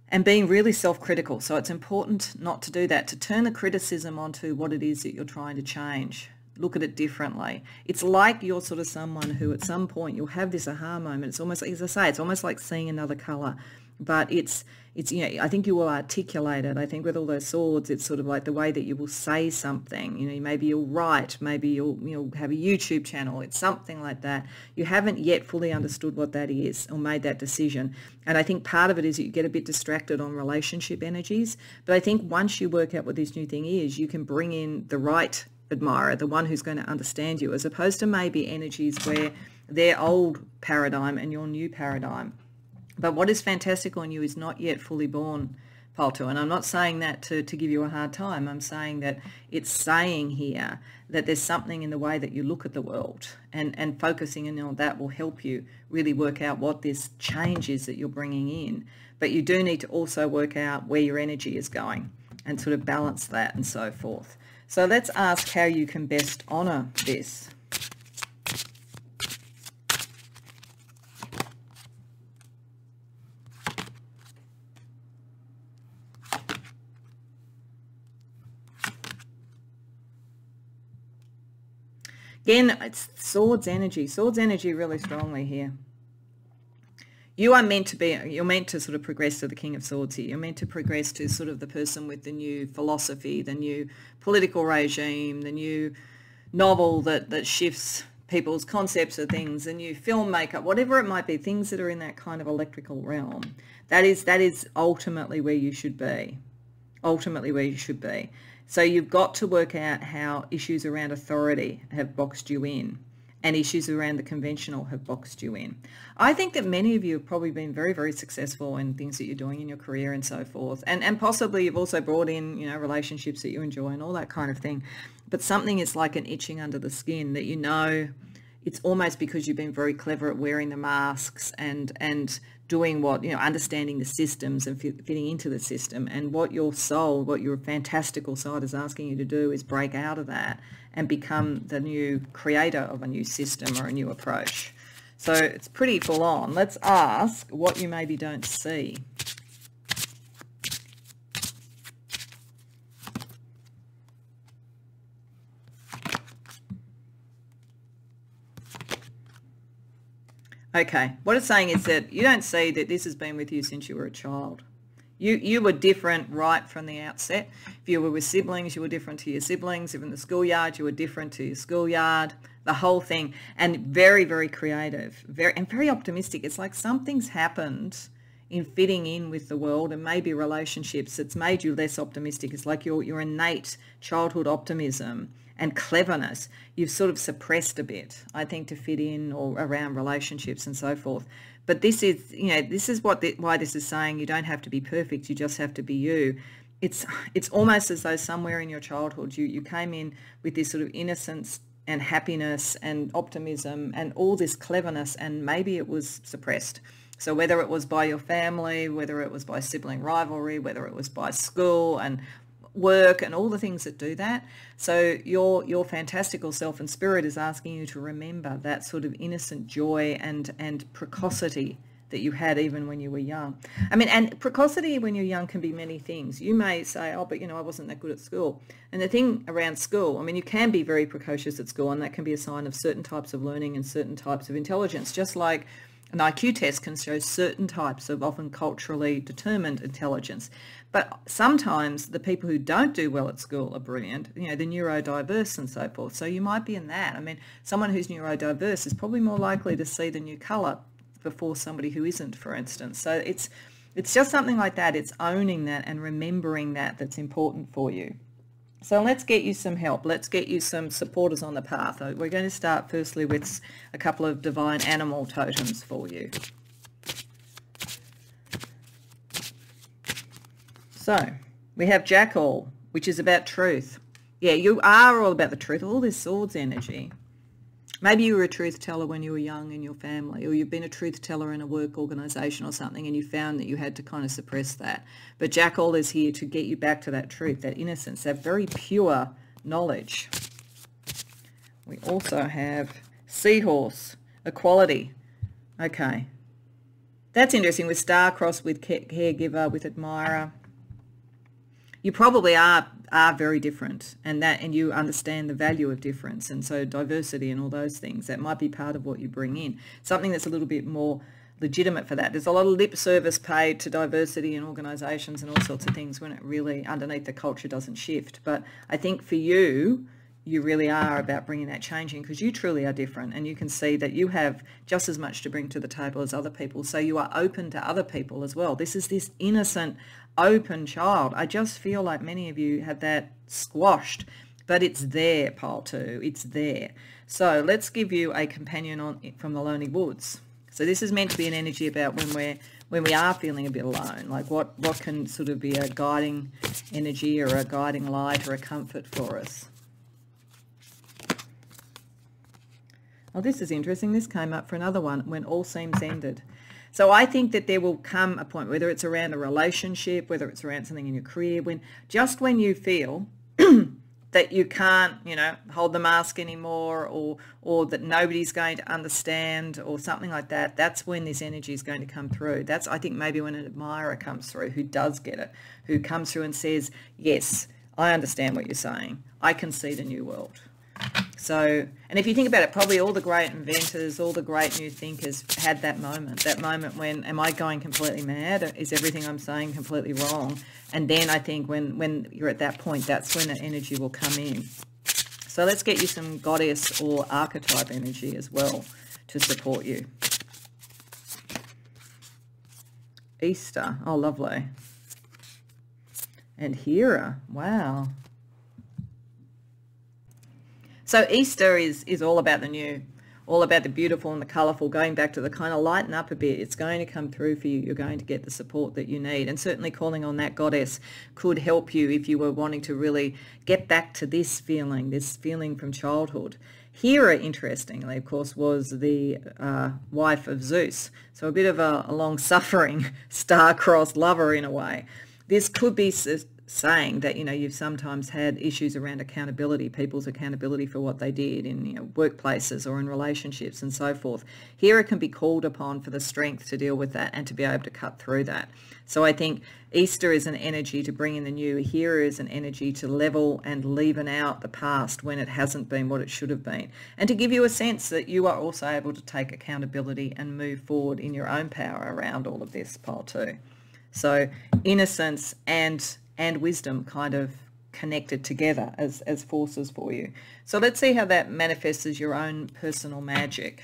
and being really self-critical. So it's important not to do that, to turn the criticism onto what it is that you're trying to change. Look at it differently. It's like you're sort of someone who at some point you'll have this aha moment. It's almost, as I say, it's almost like seeing another color but it's it's you know I think you will articulate it. I think with all those swords, it's sort of like the way that you will say something. You know, maybe you'll write, maybe you'll you'll have a YouTube channel. It's something like that. You haven't yet fully understood what that is or made that decision. And I think part of it is that you get a bit distracted on relationship energies. But I think once you work out what this new thing is, you can bring in the right admirer, the one who's going to understand you, as opposed to maybe energies where their old paradigm and your new paradigm but what is fantastic on you is not yet fully born, Palto. And I'm not saying that to, to give you a hard time. I'm saying that it's saying here that there's something in the way that you look at the world and, and focusing in on that will help you really work out what this change is that you're bringing in. But you do need to also work out where your energy is going and sort of balance that and so forth. So let's ask how you can best honour this. Again, it's swords energy. Swords energy really strongly here. You are meant to be, you're meant to sort of progress to the King of Swords here. You're meant to progress to sort of the person with the new philosophy, the new political regime, the new novel that, that shifts people's concepts of things, the new filmmaker, whatever it might be, things that are in that kind of electrical realm. That is, that is ultimately where you should be ultimately where you should be. So you've got to work out how issues around authority have boxed you in and issues around the conventional have boxed you in. I think that many of you have probably been very, very successful in things that you're doing in your career and so forth. And, and possibly you've also brought in, you know, relationships that you enjoy and all that kind of thing. But something is like an itching under the skin that you know it's almost because you've been very clever at wearing the masks and, and doing what, you know, understanding the systems and fitting into the system. And what your soul, what your fantastical side is asking you to do is break out of that and become the new creator of a new system or a new approach. So it's pretty full on. Let's ask what you maybe don't see. Okay, what it's saying is that you don't see that this has been with you since you were a child. You, you were different right from the outset. If you were with siblings, you were different to your siblings. If in the schoolyard, you were different to your schoolyard. The whole thing. And very, very creative very, and very optimistic. It's like something's happened in fitting in with the world and maybe relationships that's made you less optimistic. It's like your, your innate childhood optimism and cleverness you've sort of suppressed a bit, I think, to fit in or around relationships and so forth. But this is, you know, this is what the, why this is saying you don't have to be perfect. You just have to be you. It's it's almost as though somewhere in your childhood you you came in with this sort of innocence and happiness and optimism and all this cleverness, and maybe it was suppressed. So whether it was by your family, whether it was by sibling rivalry, whether it was by school and work and all the things that do that. So your your fantastical self and spirit is asking you to remember that sort of innocent joy and and precocity that you had even when you were young. I mean, and precocity when you're young can be many things. You may say, oh, but you know, I wasn't that good at school. And the thing around school, I mean, you can be very precocious at school and that can be a sign of certain types of learning and certain types of intelligence, just like an IQ test can show certain types of often culturally determined intelligence. But sometimes the people who don't do well at school are brilliant, you know, the neurodiverse and so forth. So you might be in that. I mean, someone who's neurodiverse is probably more likely to see the new colour before somebody who isn't, for instance. So it's it's just something like that. It's owning that and remembering that that's important for you. So let's get you some help. Let's get you some supporters on the path. Uh, we're going to start firstly with a couple of divine animal totems for you. So we have Jackal, which is about truth. Yeah, you are all about the truth. All this swords energy. Maybe you were a truth teller when you were young in your family, or you've been a truth teller in a work organisation or something, and you found that you had to kind of suppress that. But Jackal is here to get you back to that truth, that innocence, that very pure knowledge. We also have Seahorse, equality. Okay. That's interesting with Star Cross, with Caregiver, with Admirer you probably are are very different and that and you understand the value of difference and so diversity and all those things that might be part of what you bring in. Something that's a little bit more legitimate for that. There's a lot of lip service paid to diversity in organizations and all sorts of things when it really underneath the culture doesn't shift. But i think for you you really are about bringing that change in because you truly are different and you can see that you have just as much to bring to the table as other people. So you are open to other people as well. This is this innocent open child. I just feel like many of you have that squashed but it's there pile two. It's there. So let's give you a companion on from the lonely woods. So this is meant to be an energy about when we're when we are feeling a bit alone. Like what what can sort of be a guiding energy or a guiding light or a comfort for us? Oh, this is interesting. This came up for another one, when all seems ended. So I think that there will come a point, whether it's around a relationship, whether it's around something in your career, when just when you feel that you can't, you know, hold the mask anymore or or that nobody's going to understand or something like that, that's when this energy is going to come through. That's I think maybe when an admirer comes through who does get it, who comes through and says, "Yes, I understand what you're saying. I can see the new world." So, and if you think about it, probably all the great inventors, all the great new thinkers had that moment, that moment when, am I going completely mad? Is everything I'm saying completely wrong? And then I think when, when you're at that point, that's when the energy will come in. So let's get you some goddess or archetype energy as well to support you. Easter. Oh, lovely. and Hera. Wow. So Easter is, is all about the new, all about the beautiful and the colourful, going back to the kind of lighten up a bit. It's going to come through for you. You're going to get the support that you need. And certainly calling on that goddess could help you if you were wanting to really get back to this feeling, this feeling from childhood. Hera, interestingly, of course, was the uh, wife of Zeus. So a bit of a, a long-suffering, star-crossed lover in a way. This could be saying that you know you've sometimes had issues around accountability people's accountability for what they did in you know workplaces or in relationships and so forth. Here it can be called upon for the strength to deal with that and to be able to cut through that. So i think easter is an energy to bring in the new. Hera is an energy to level and leaven out the past when it hasn't been what it should have been. And to give you a sense that you are also able to take accountability and move forward in your own power around all of this pile two. So innocence and and wisdom kind of connected together as, as forces for you. So let's see how that manifests as your own personal magic.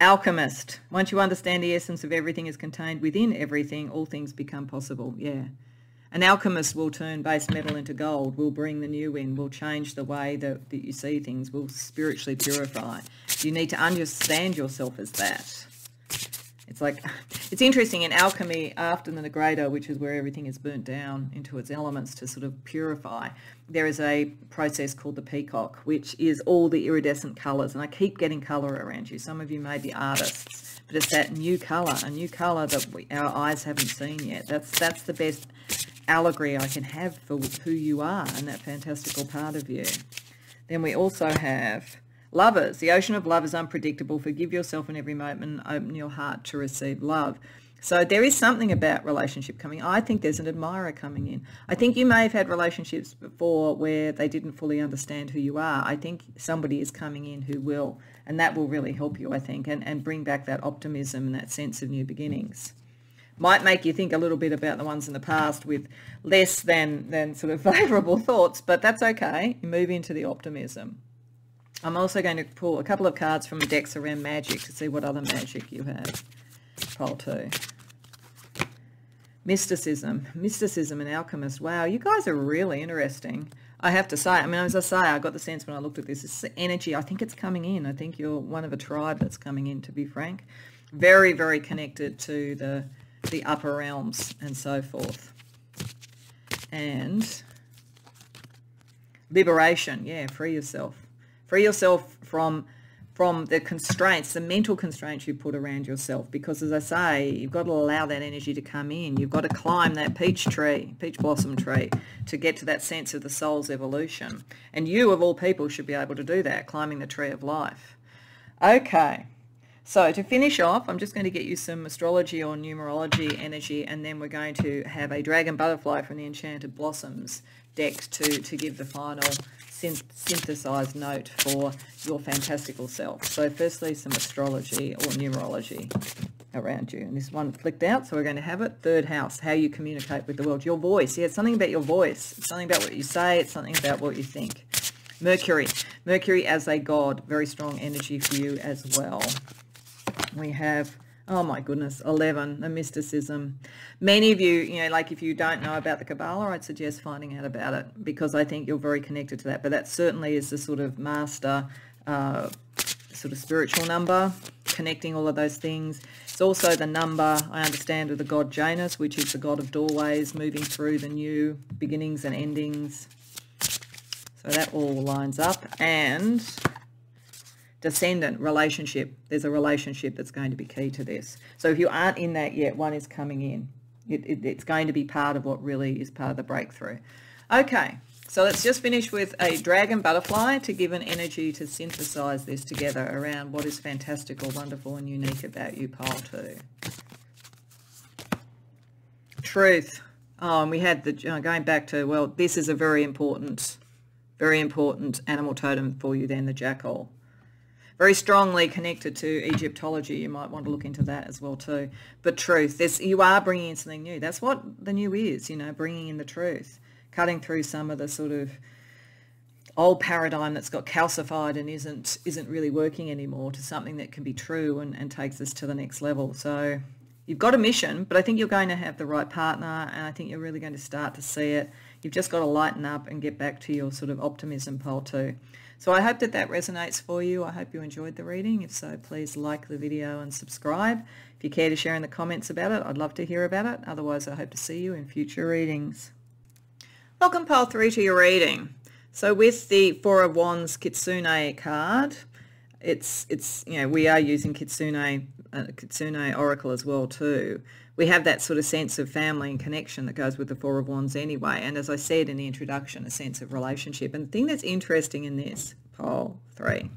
Alchemist. Once you understand the essence of everything is contained within everything, all things become possible. Yeah. An alchemist will turn base metal into gold, will bring the new in, will change the way that, that you see things, will spiritually purify. You need to understand yourself as that. It's like, it's interesting in alchemy after the Nigredo, which is where everything is burnt down into its elements to sort of purify, there is a process called the peacock, which is all the iridescent colours. And I keep getting colour around you. Some of you may be artists, but it's that new colour, a new colour that we, our eyes haven't seen yet. That's, that's the best allegory I can have for who you are and that fantastical part of you. Then we also have Lovers, the ocean of love is unpredictable. Forgive yourself in every moment and open your heart to receive love. So there is something about relationship coming. I think there's an admirer coming in. I think you may have had relationships before where they didn't fully understand who you are. I think somebody is coming in who will, and that will really help you, I think, and, and bring back that optimism and that sense of new beginnings. Might make you think a little bit about the ones in the past with less than, than sort of favourable thoughts, but that's okay. You move into the optimism. I'm also going to pull a couple of cards from the decks around magic to see what other magic you have. Pile two. Mysticism. Mysticism and alchemist. Wow, you guys are really interesting. I have to say, I mean, as I say, I got the sense when I looked at this, this energy, I think it's coming in. I think you're one of a tribe that's coming in, to be frank. Very, very connected to the, the upper realms and so forth. And liberation. Yeah, free yourself. Free yourself from from the constraints, the mental constraints you put around yourself. Because as I say, you've got to allow that energy to come in. You've got to climb that peach tree, peach blossom tree, to get to that sense of the soul's evolution. And you, of all people, should be able to do that, climbing the tree of life. Okay. So to finish off, I'm just going to get you some astrology or numerology energy, and then we're going to have a dragon butterfly from the Enchanted Blossoms deck to, to give the final synthesized note for your fantastical self. So firstly, some astrology or numerology around you. And this one flicked out, so we're going to have it. Third house, how you communicate with the world. Your voice. Yeah, it's something about your voice. It's something about what you say. It's something about what you think. Mercury. Mercury as a god. Very strong energy for you as well. We have Oh my goodness, 11, the mysticism. Many of you, you know, like if you don't know about the Kabbalah, I'd suggest finding out about it because I think you're very connected to that. But that certainly is the sort of master uh, sort of spiritual number, connecting all of those things. It's also the number, I understand, of the god Janus, which is the god of doorways, moving through the new beginnings and endings. So that all lines up. And descendant relationship. There's a relationship that's going to be key to this. So if you aren't in that yet, one is coming in. It, it, it's going to be part of what really is part of the breakthrough. Okay, so let's just finish with a dragon butterfly to give an energy to synthesize this together around what is fantastical, wonderful, and unique about you, pile two. Truth. Oh, and we had the, uh, going back to, well, this is a very important, very important animal totem for you then, the jackal very strongly connected to Egyptology. You might want to look into that as well too. But truth, this you are bringing in something new. That's what the new is, you know, bringing in the truth, cutting through some of the sort of old paradigm that's got calcified and isn't isn't really working anymore to something that can be true and, and takes us to the next level. So you've got a mission, but I think you're going to have the right partner and I think you're really going to start to see it. You've just got to lighten up and get back to your sort of optimism pole too. So I hope that that resonates for you. I hope you enjoyed the reading. If so, please like the video and subscribe. If you care to share in the comments about it, I'd love to hear about it. Otherwise, I hope to see you in future readings. Welcome, Pile 3, to your reading. So with the Four of Wands Kitsune card, it's, it's you know, we are using Kitsune, uh, Kitsune Oracle as well too. We have that sort of sense of family and connection that goes with the Four of Wands anyway. And as I said in the introduction, a sense of relationship. And the thing that's interesting in this, pole 3,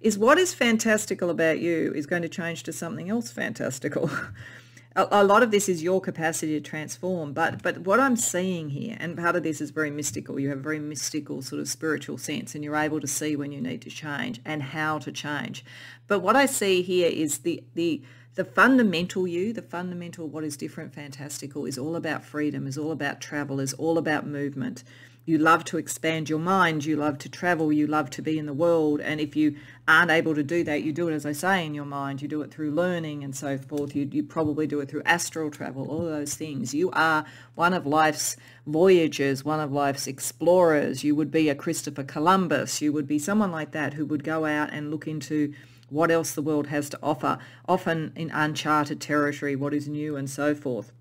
is what is fantastical about you is going to change to something else fantastical. a, lot of this is your capacity to transform. But but what I'm seeing here, and part of this is very mystical. You have a very mystical sort of spiritual sense, and you're able to see when you need to change and how to change. But what I see here is the the the fundamental you, the fundamental what is different, fantastical, is all about freedom, is all about travel, is all about movement you love to expand your mind, you love to travel, you love to be in the world. And if you aren't able to do that, you do it, as I say, in your mind. You do it through learning and so forth. You, you probably do it through astral travel, all those things. You are one of life's voyagers, one of life's explorers. You would be a Christopher Columbus. You would be someone like that who would go out and look into what else the world has to offer, often in uncharted territory, what is new and so forth.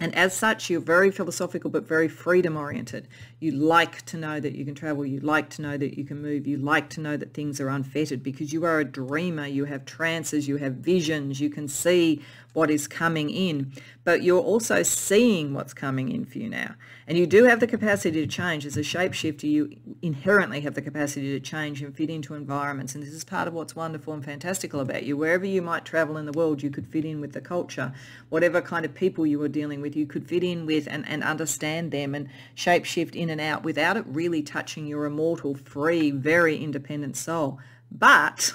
And as such, you're very philosophical, but very freedom oriented. You like to know that you can travel. You like to know that you can move. You like to know that things are unfettered because you are a dreamer. You have trances. You have visions. You can see what is coming in, but you're also seeing what's coming in for you now. And you do have the capacity to change. As a shapeshifter, you inherently have the capacity to change and fit into environments. And this is part of what's wonderful and fantastical about you. Wherever you might travel in the world, you could fit in with the culture. Whatever kind of people you were dealing with, you could fit in with and, and understand them and shapeshift in and out without it really touching your immortal, free, very independent soul. But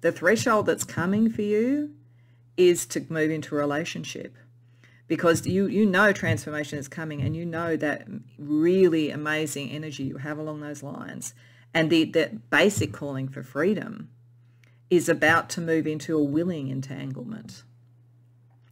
the threshold that's coming for you is to move into a relationship. Because you you know transformation is coming and you know that really amazing energy you have along those lines. And the, the basic calling for freedom is about to move into a willing entanglement.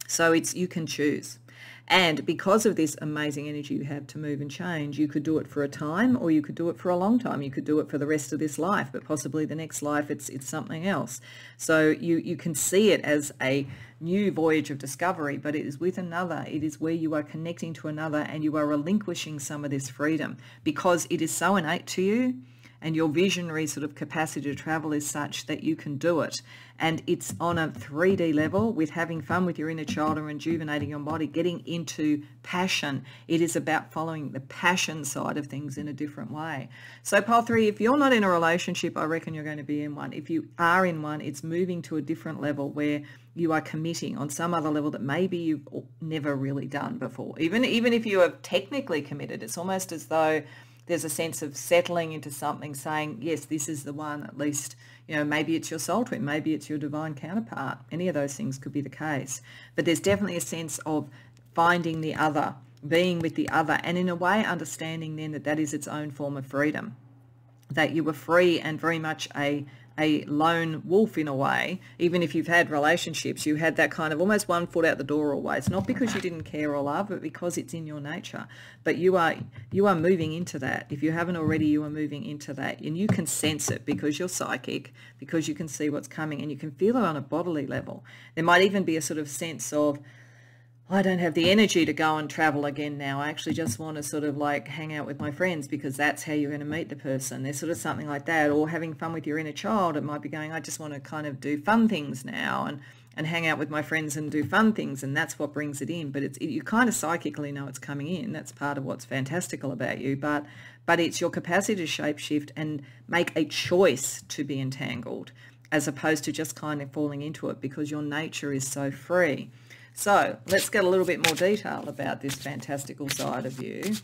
So it's you can choose and because of this amazing energy you have to move and change, you could do it for a time or you could do it for a long time. You could do it for the rest of this life, but possibly the next life it's it's something else. So you, you can see it as a new voyage of discovery, but it is with another. It is where you are connecting to another and you are relinquishing some of this freedom because it is so innate to you and your visionary sort of capacity to travel is such that you can do it. And it's on a 3D level with having fun with your inner child and rejuvenating your body, getting into passion. It is about following the passion side of things in a different way. So pile three, if you're not in a relationship, I reckon you're going to be in one. If you are in one, it's moving to a different level where you are committing on some other level that maybe you've never really done before. Even, even if you have technically committed, it's almost as though there's a sense of settling into something, saying, yes, this is the one, at least, you know, maybe it's your soul twin, maybe it's your divine counterpart. Any of those things could be the case. But there's definitely a sense of finding the other, being with the other, and in a way understanding then that that is its own form of freedom. That you were free and very much a a lone wolf in a way, even if you've had relationships, you had that kind of almost one foot out the door always, not because you didn't care or love, but because it's in your nature. But you are you are moving into that. If you haven't already, you are moving into that. And you can sense it because you're psychic, because you can see what's coming and you can feel it on a bodily level. There might even be a sort of sense of I don't have the energy to go and travel again now. I actually just want to sort of like hang out with my friends because that's how you're going to meet the person. There's sort of something like that. Or having fun with your inner child. It might be going, I just want to kind of do fun things now and, and hang out with my friends and do fun things. And that's what brings it in. But it's it, you kind of psychically know it's coming in. That's part of what's fantastical about you. But, but it's your capacity to shapeshift and make a choice to be entangled as opposed to just kind of falling into it because your nature is so free. So let's get a little bit more detail about this fantastical side of you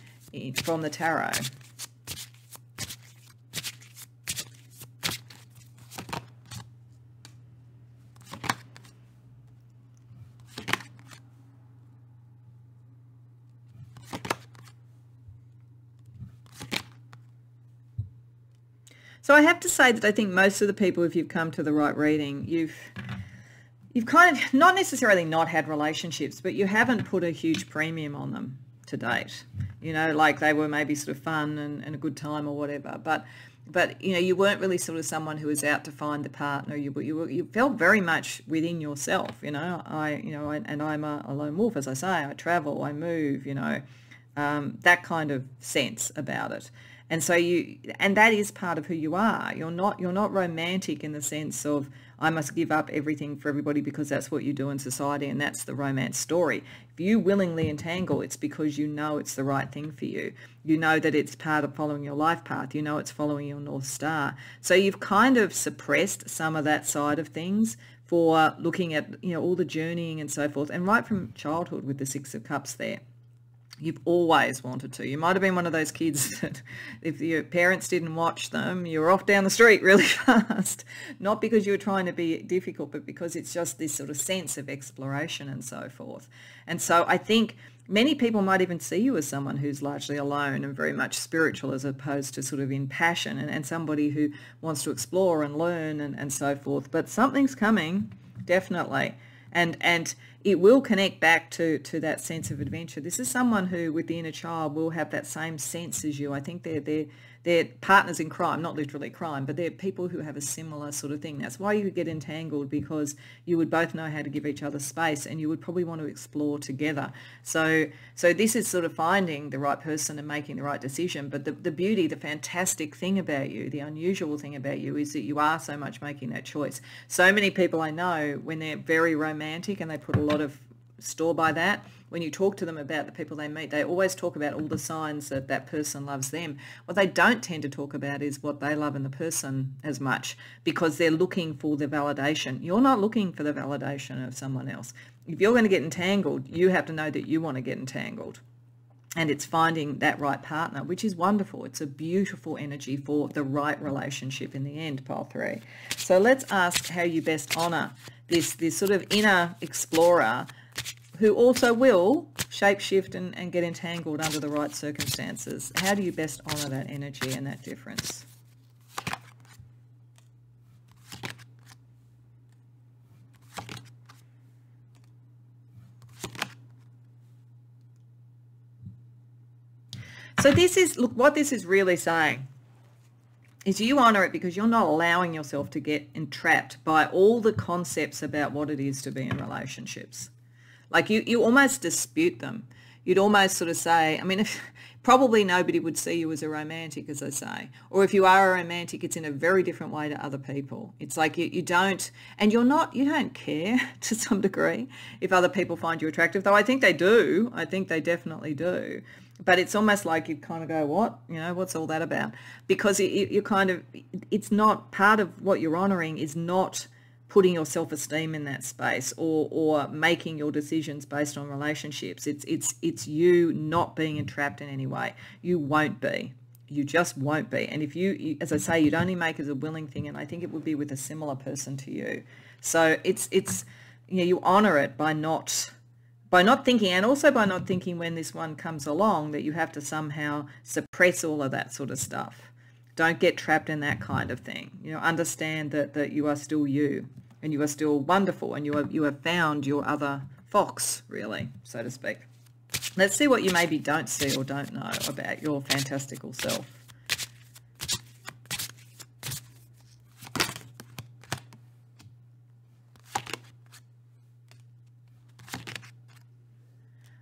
from the tarot. So I have to say that I think most of the people, if you've come to the right reading, you've you've kind of not necessarily not had relationships, but you haven't put a huge premium on them to date. You know, like they were maybe sort of fun and, and a good time or whatever. But but you know, you weren't really sort of someone who was out to find the partner. You you were, you felt very much within yourself. You know, I you know, I, and I'm a, a, lone wolf, as I say. I travel, I move. You know, um, that kind of sense about it and so you and that is part of who you are you're not you're not romantic in the sense of i must give up everything for everybody because that's what you do in society and that's the romance story. If you willingly entangle it's because you know it's the right thing for you. You know that it's part of following your life path. You know it's following your north star. So you've kind of suppressed some of that side of things for looking at you know all the journeying and so forth and right from childhood with the six of cups there You've always wanted to. You might have been one of those kids that if your parents didn't watch them, you were off down the street really fast. Not because you were trying to be difficult, but because it's just this sort of sense of exploration and so forth. And so I think many people might even see you as someone who's largely alone and very much spiritual as opposed to sort of in passion and, and somebody who wants to explore and learn and, and so forth. But something's coming, definitely. And, and it will connect back to, to that sense of adventure. This is someone who, with the inner child, will have that same sense as you. I think they're, they're, they're partners in crime, not literally crime, but they're people who have a similar sort of thing. That's why you get entangled because you would both know how to give each other space and you would probably want to explore together. So, so this is sort of finding the right person and making the right decision. But the, the beauty, the fantastic thing about you, the unusual thing about you is that you are so much making that choice. So many people I know, when they're very romantic and they put a lot of store by that. When you talk to them about the people they meet, they always talk about all the signs that that person loves them. What they don't tend to talk about is what they love in the person as much because they're looking for the validation. You're not looking for the validation of someone else. If you're going to get entangled, you have to know that you want to get entangled. And it's finding that right partner, which is wonderful. It's a beautiful energy for the right relationship in the end, pile three. So let's ask how you best honor this, this sort of inner explorer who also will shapeshift and, and get entangled under the right circumstances. How do you best honour that energy and that difference? So this is, look, what this is really saying is you honour it because you're not allowing yourself to get entrapped by all the concepts about what it is to be in relationships. Like you, you almost dispute them. You'd almost sort of say, I mean, if, probably nobody would see you as a romantic, as I say. Or if you are a romantic, it's in a very different way to other people. It's like you, you don't, and you're not, you don't care to some degree if other people find you attractive, though I think they do. I think they definitely do. But it's almost like you kind of go, what? You know, what's all that about? Because you, you kind of, it's not, part of what you're honouring is not putting your self-esteem in that space or or making your decisions based on relationships. It's it's it's you not being entrapped in any way. You won't be. You just won't be. And if you as i say you'd only make as a willing thing and i think it would be with a similar person to you. So it's it's you know you honor it by not by not thinking and also by not thinking when this one comes along that you have to somehow suppress all of that sort of stuff don't get trapped in that kind of thing you know understand that that you are still you and you are still wonderful and you have, you have found your other fox, really, so to speak. Let's see what you maybe don't see or don't know about your fantastical self.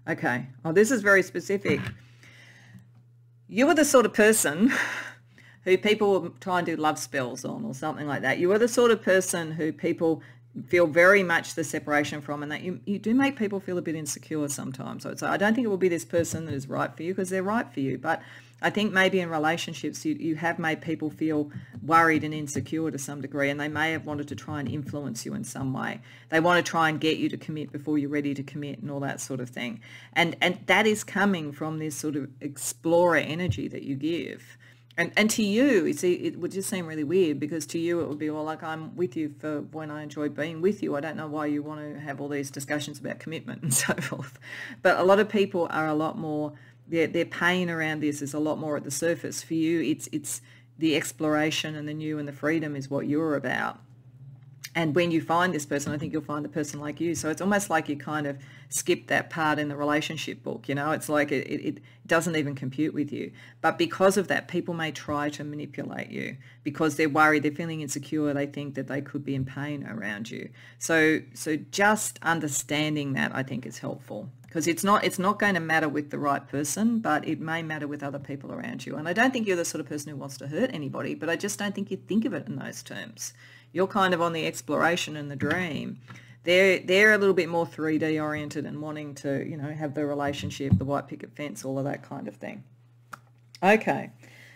Okay, oh, this is very specific. You are the sort of person who people will try and do love spells on or something like that. You are the sort of person who people feel very much the separation from and that you, you do make people feel a bit insecure sometimes. So, I don't think it will be this person that is right for you because they're right for you. But I think maybe in relationships you, you have made people feel worried and insecure to some degree and they may have wanted to try and influence you in some way. They want to try and get you to commit before you're ready to commit and all that sort of thing. And, and that is coming from this sort of explorer energy that you give. And, and to you, it's, it would just seem really weird because to you it would be, well, like I'm with you for when I enjoy being with you. I don't know why you want to have all these discussions about commitment and so forth. But a lot of people are a lot more, their, their pain around this is a lot more at the surface. For you, it's, it's the exploration and the new and the freedom is what you're about. And when you find this person, I think you'll find the person like you. So it's almost like you kind of skip that part in the relationship book. You know, it's like it, it, doesn't even compute with you. But because of that, people may try to manipulate you because they're worried, they're feeling insecure, they think that they could be in pain around you. So so just understanding that I think is helpful because it's not it's not going to matter with the right person, but it may matter with other people around you. And I don't think you're the sort of person who wants to hurt anybody, but I just don't think you think of it in those terms. You're kind of on the exploration and the dream they're they're a little bit more 3D oriented and wanting to you know have the relationship, the white picket fence, all of that kind of thing. Okay,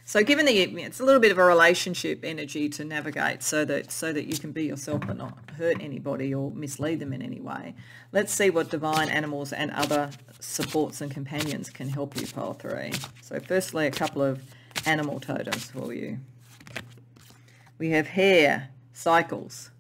so given the it's a little bit of a relationship energy to navigate, so that so that you can be yourself but not hurt anybody or mislead them in any way. Let's see what divine animals and other supports and companions can help you, pile three. So firstly, a couple of animal totems for you. We have hare, cycles,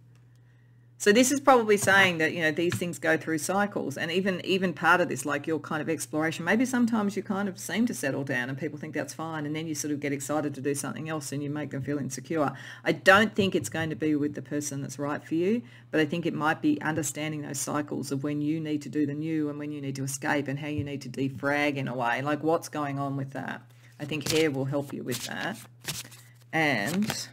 so this is probably saying that, you know, these things go through cycles and even even part of this, like your kind of exploration, maybe sometimes you kind of seem to settle down and people think that's fine and then you sort of get excited to do something else and you make them feel insecure. I don't think it's going to be with the person that's right for you, but I think it might be understanding those cycles of when you need to do the new and when you need to escape and how you need to defrag in a way, like what's going on with that. I think hare will help you with that. And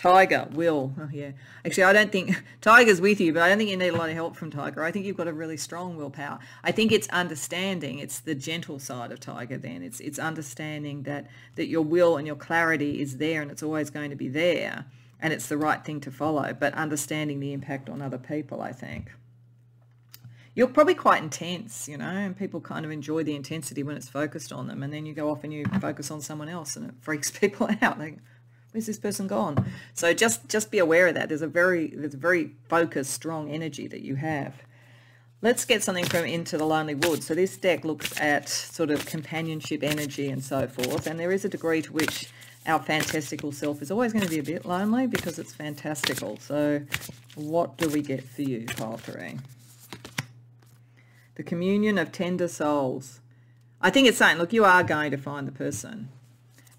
Tiger, Will. Oh, yeah. Actually, I don't think Tiger's with you, but I don't think you need a lot of help from Tiger. I think you've got a really strong willpower. I think it's understanding. It's the gentle side of Tiger. Then it's it's understanding that that your will and your clarity is there, and it's always going to be there, and it's the right thing to follow. But understanding the impact on other people, I think. You're probably quite intense, you know, and people kind of enjoy the intensity when it's focused on them, and then you go off and you focus on someone else, and it freaks people out. Where's this person gone? So just just be aware of that. There's a very there's a very focused, strong energy that you have. Let's get something from Into the Lonely Wood. So this deck looks at sort of companionship energy and so forth. And there is a degree to which our fantastical self is always going to be a bit lonely because it's fantastical. So what do we get for you, pile three? The communion of tender souls. I think it's saying, look, you are going to find the person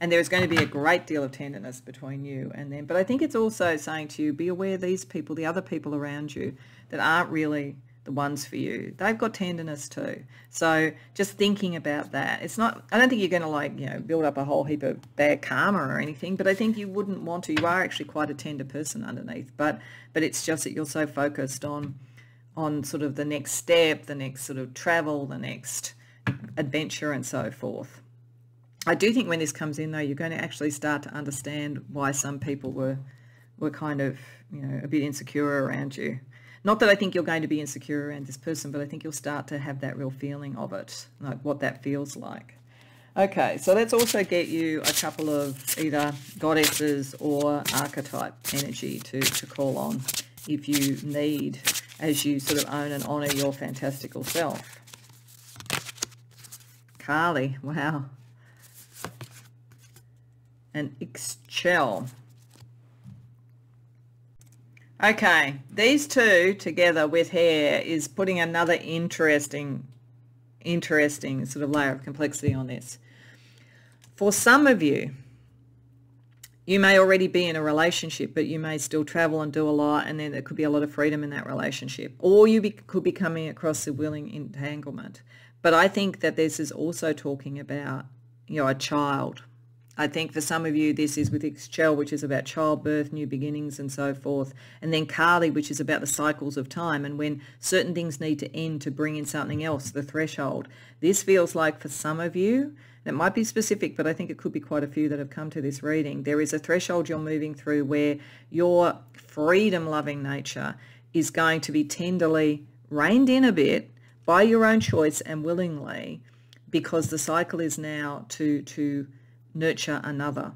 and there's going to be a great deal of tenderness between you and them. But I think it's also saying to you, be aware these people, the other people around you that aren't really the ones for you, they've got tenderness too. So just thinking about that, it's not, I don't think you're going to like, you know, build up a whole heap of bad karma or anything, but I think you wouldn't want to. You are actually quite a tender person underneath, but, but it's just that you're so focused on, on sort of the next step, the next sort of travel, the next adventure and so forth. I do think when this comes in though, you're going to actually start to understand why some people were were kind of, you know, a bit insecure around you. Not that I think you're going to be insecure around this person, but I think you'll start to have that real feeling of it, like what that feels like. Okay, so let's also get you a couple of either goddesses or archetype energy to, to call on if you need as you sort of own and honor your fantastical self. Carly, wow and Ixchel. Okay, these two together with hare is putting another interesting, interesting sort of layer of complexity on this. For some of you, you may already be in a relationship, but you may still travel and do a lot, and then there could be a lot of freedom in that relationship. Or you be, could be coming across a willing entanglement. But I think that this is also talking about, you know, a child I think for some of you, this is with Ixchel, which is about childbirth, new beginnings, and so forth. And then Kali, which is about the cycles of time and when certain things need to end to bring in something else, the threshold. This feels like for some of you, it might be specific, but I think it could be quite a few that have come to this reading. There is a threshold you're moving through where your freedom-loving nature is going to be tenderly reined in a bit by your own choice and willingly because the cycle is now to to nurture another.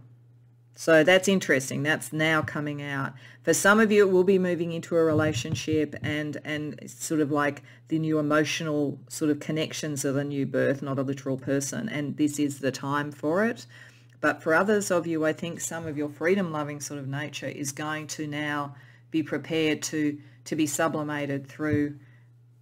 So that's interesting. That's now coming out. For some of you, it will be moving into a relationship and, and sort of like the new emotional sort of connections of a new birth, not a literal person. And this is the time for it. But for others of you, I think some of your freedom-loving sort of nature is going to now be prepared to, to be sublimated through,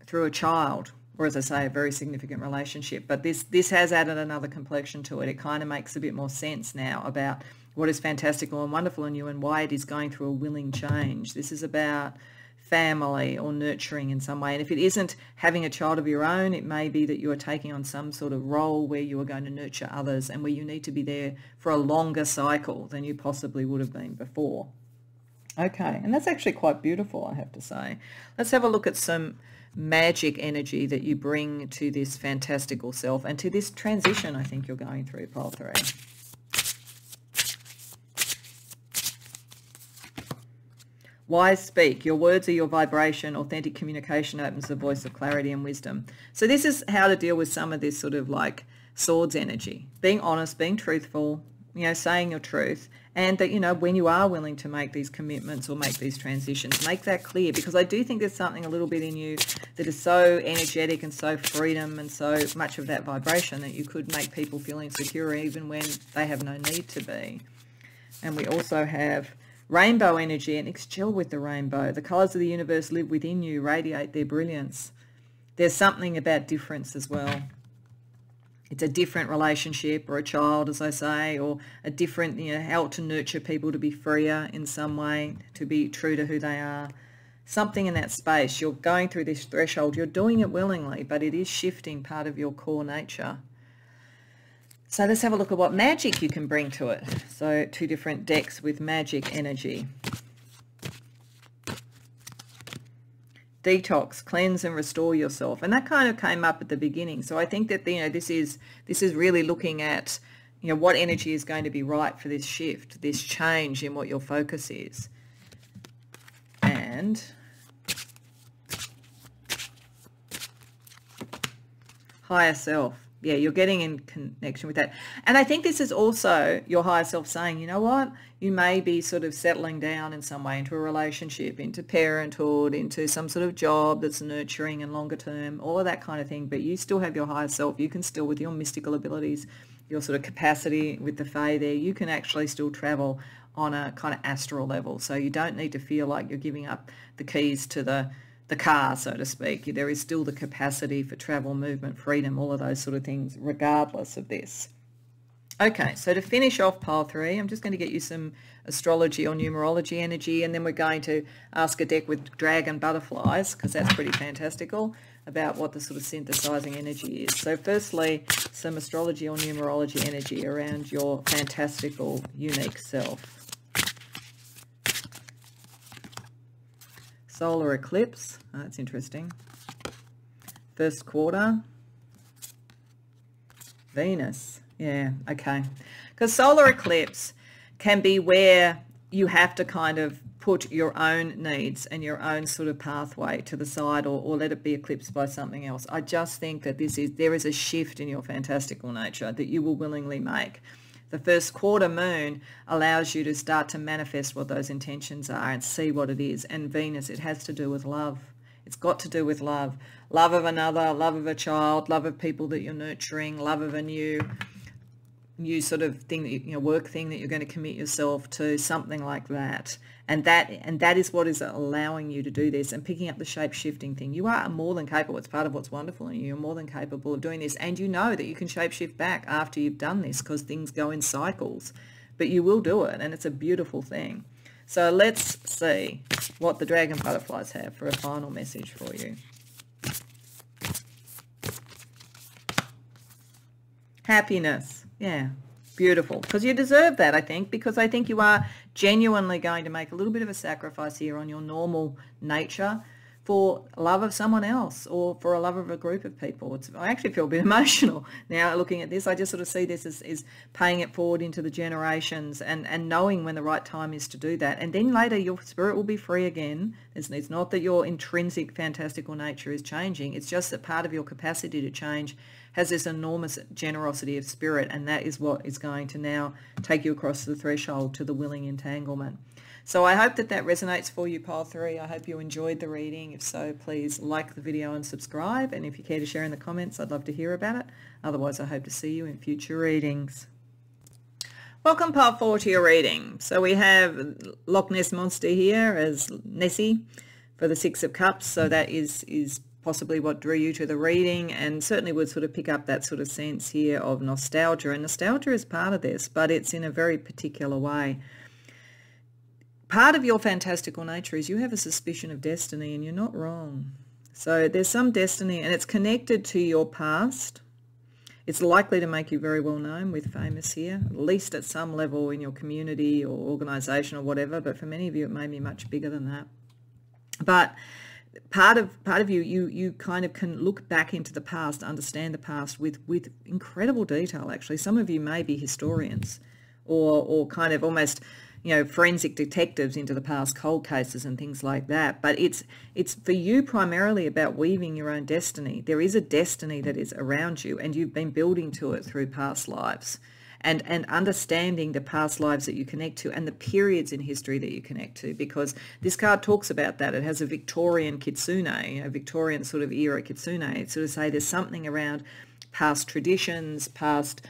through a child or as I say, a very significant relationship. But this, this has added another complexion to it. It kind of makes a bit more sense now about what is fantastical and wonderful in you and why it is going through a willing change. This is about family or nurturing in some way. And if it isn't having a child of your own, it may be that you are taking on some sort of role where you are going to nurture others and where you need to be there for a longer cycle than you possibly would have been before. Okay, and that's actually quite beautiful, I have to say. Let's have a look at some magic energy that you bring to this fantastical self and to this transition I think you're going through, pile three. Wise speak. Your words are your vibration. Authentic communication opens the voice of clarity and wisdom. So this is how to deal with some of this sort of like swords energy. Being honest, being truthful, you know, saying your truth. And that, you know, when you are willing to make these commitments or make these transitions, make that clear because I do think there's something a little bit in you that is so energetic and so freedom and so much of that vibration that you could make people feel insecure even when they have no need to be. And we also have Rainbow energy and Ixchel with the rainbow. The colours of the universe live within you, radiate their brilliance. There's something about difference as well. It's a different relationship or a child, as I say, or a different, you know, how to nurture people to be freer in some way, to be true to who they are. Something in that space. You're going through this threshold. You're doing it willingly, but it is shifting part of your core nature. So let's have a look at what magic you can bring to it. So two different decks with magic energy. Detox, cleanse and restore yourself. And that kind of came up at the beginning. So I think that, you know, this is, this is really looking at, you know, what energy is going to be right for this shift, this change in what your focus is. And higher self yeah, you're getting in connection with that. And I think this is also your higher self saying, you know what, you may be sort of settling down in some way into a relationship, into parenthood, into some sort of job that's nurturing and longer term, all of that kind of thing. But you still have your higher self. You can still, with your mystical abilities, your sort of capacity with the Fae there, you can actually still travel on a kind of astral level. So you don't need to feel like you're giving up the keys to the the car, so to speak. There is still the capacity for travel, movement, freedom, all of those sort of things, regardless of this. Okay, so to finish off pile three, I'm just going to get you some astrology or numerology energy, and then we're going to ask a deck with dragon butterflies, because that's pretty fantastical, about what the sort of synthesizing energy is. So firstly, some astrology or numerology energy around your fantastical, unique self. Solar eclipse. Oh, that's interesting. First quarter. Venus. Yeah, okay. Because solar eclipse can be where you have to kind of put your own needs and your own sort of pathway to the side or, or let it be eclipsed by something else. I just think that this is there is a shift in your fantastical nature that you will willingly make. The first quarter moon allows you to start to manifest what those intentions are and see what it is. And Venus, it has to do with love. It's got to do with love. Love of another, love of a child, love of people that you're nurturing, love of a new new sort of thing that you, you know work thing that you're going to commit yourself to something like that. And that and that is what is allowing you to do this and picking up the shape shifting thing. You are more than capable it's part of what's wonderful in you you're more than capable of doing this. And you know that you can shape shift back after you've done this because things go in cycles. But you will do it and it's a beautiful thing. So let's see what the dragon butterflies have for a final message for you. Happiness yeah, beautiful. Because you deserve that, I think, because I think you are genuinely going to make a little bit of a sacrifice here on your normal nature for love of someone else or for a love of a group of people. It's, I actually feel a bit emotional now looking at this. I just sort of see this as, as paying it forward into the generations and, and knowing when the right time is to do that. And then later your spirit will be free again. It's, it's not that your intrinsic fantastical nature is changing. It's just that part of your capacity to change has this enormous generosity of spirit and that is what is going to now take you across the threshold to the willing entanglement. So I hope that that resonates for you, Pile 3. I hope you enjoyed the reading. If so, please like the video and subscribe. And if you care to share in the comments, I'd love to hear about it. Otherwise, I hope to see you in future readings. Welcome, Pile 4, to your reading. So we have Loch Ness Monster here as Nessie for the Six of Cups. So that is, is possibly what drew you to the reading and certainly would sort of pick up that sort of sense here of nostalgia. And nostalgia is part of this, but it's in a very particular way. Part of your fantastical nature is you have a suspicion of destiny and you're not wrong. So there's some destiny and it's connected to your past. It's likely to make you very well known with famous here, at least at some level in your community or organisation or whatever, but for many of you it may be much bigger than that. But part of part of you you you kind of can look back into the past understand the past with with incredible detail actually some of you may be historians or or kind of almost you know forensic detectives into the past cold cases and things like that but it's it's for you primarily about weaving your own destiny there is a destiny that is around you and you've been building to it through past lives and, and understanding the past lives that you connect to and the periods in history that you connect to because this card talks about that. It has a Victorian kitsune, a Victorian sort of era kitsune. It sort of say there's something around past traditions, past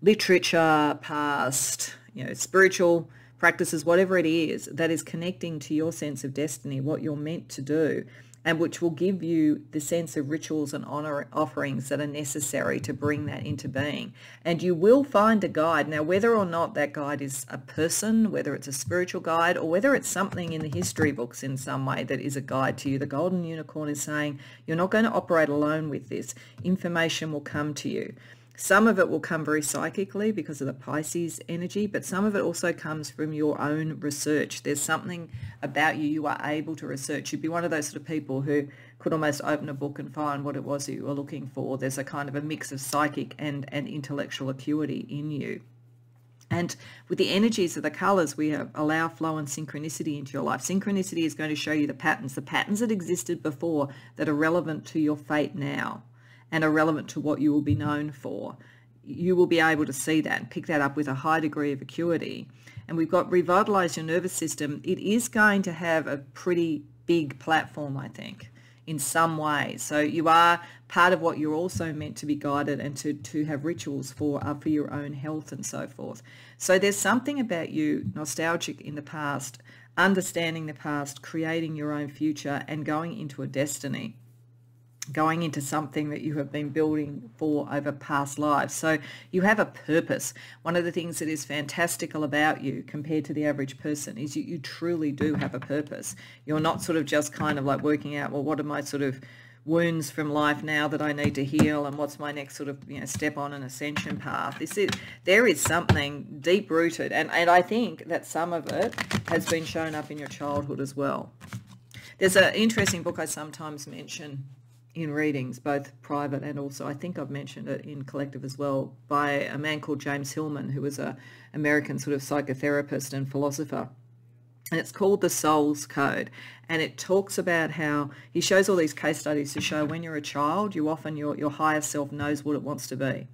literature, past you know spiritual practices, whatever it is, that is connecting to your sense of destiny, what you're meant to do and which will give you the sense of rituals and honor offerings that are necessary to bring that into being. And you will find a guide. Now, whether or not that guide is a person, whether it's a spiritual guide, or whether it's something in the history books in some way that is a guide to you, the Golden Unicorn is saying you're not going to operate alone with this. Information will come to you. Some of it will come very psychically because of the Pisces energy, but some of it also comes from your own research. There's something about you you are able to research. You'd be one of those sort of people who could almost open a book and find what it was that you were looking for. There's a kind of a mix of psychic and, and intellectual acuity in you. And with the energies of the colors, we have allow flow and synchronicity into your life. Synchronicity is going to show you the patterns, the patterns that existed before that are relevant to your fate now and are relevant to what you will be known for. You will be able to see that and pick that up with a high degree of acuity. And we've got revitalize your nervous system. It is going to have a pretty big platform, I think, in some way. So you are part of what you're also meant to be guided and to, to have rituals for uh, for your own health and so forth. So there's something about you nostalgic in the past, understanding the past, creating your own future and going into a destiny going into something that you have been building for over past lives. So you have a purpose. One of the things that is fantastical about you compared to the average person is you, you truly do have a purpose. You're not sort of just kind of like working out, well, what are my sort of wounds from life now that I need to heal and what's my next sort of you know step on an ascension path. This is there is something deep rooted and, and I think that some of it has been shown up in your childhood as well. There's an interesting book I sometimes mention in readings, both private and also I think I've mentioned it in collective as well, by a man called James Hillman, who was a American sort of psychotherapist and philosopher. And it's called The Soul's Code. And it talks about how he shows all these case studies to show when you're a child, you often, your, your higher self knows what it wants to be.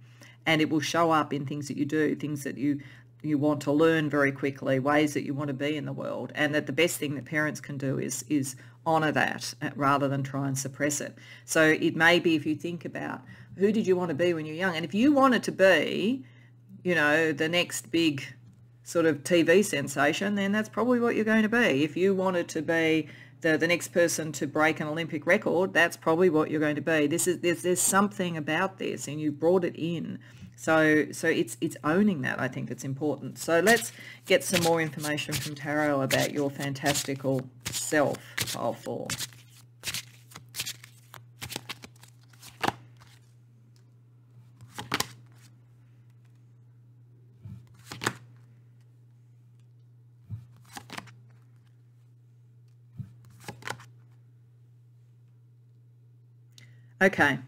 And it will show up in things that you do, things that you you want to learn very quickly, ways that you want to be in the world, and that the best thing that parents can do is is honour that uh, rather than try and suppress it. So it may be if you think about who did you want to be when you're young, and if you wanted to be, you know, the next big sort of TV sensation, then that's probably what you're going to be. If you wanted to be the, the next person to break an Olympic record, that's probably what you're going to be. This is there's, there's something about this, and you brought it in so, so it's, it's owning that, I think, that's important. So let's get some more information from Tarot about your fantastical self, pile four. Okay,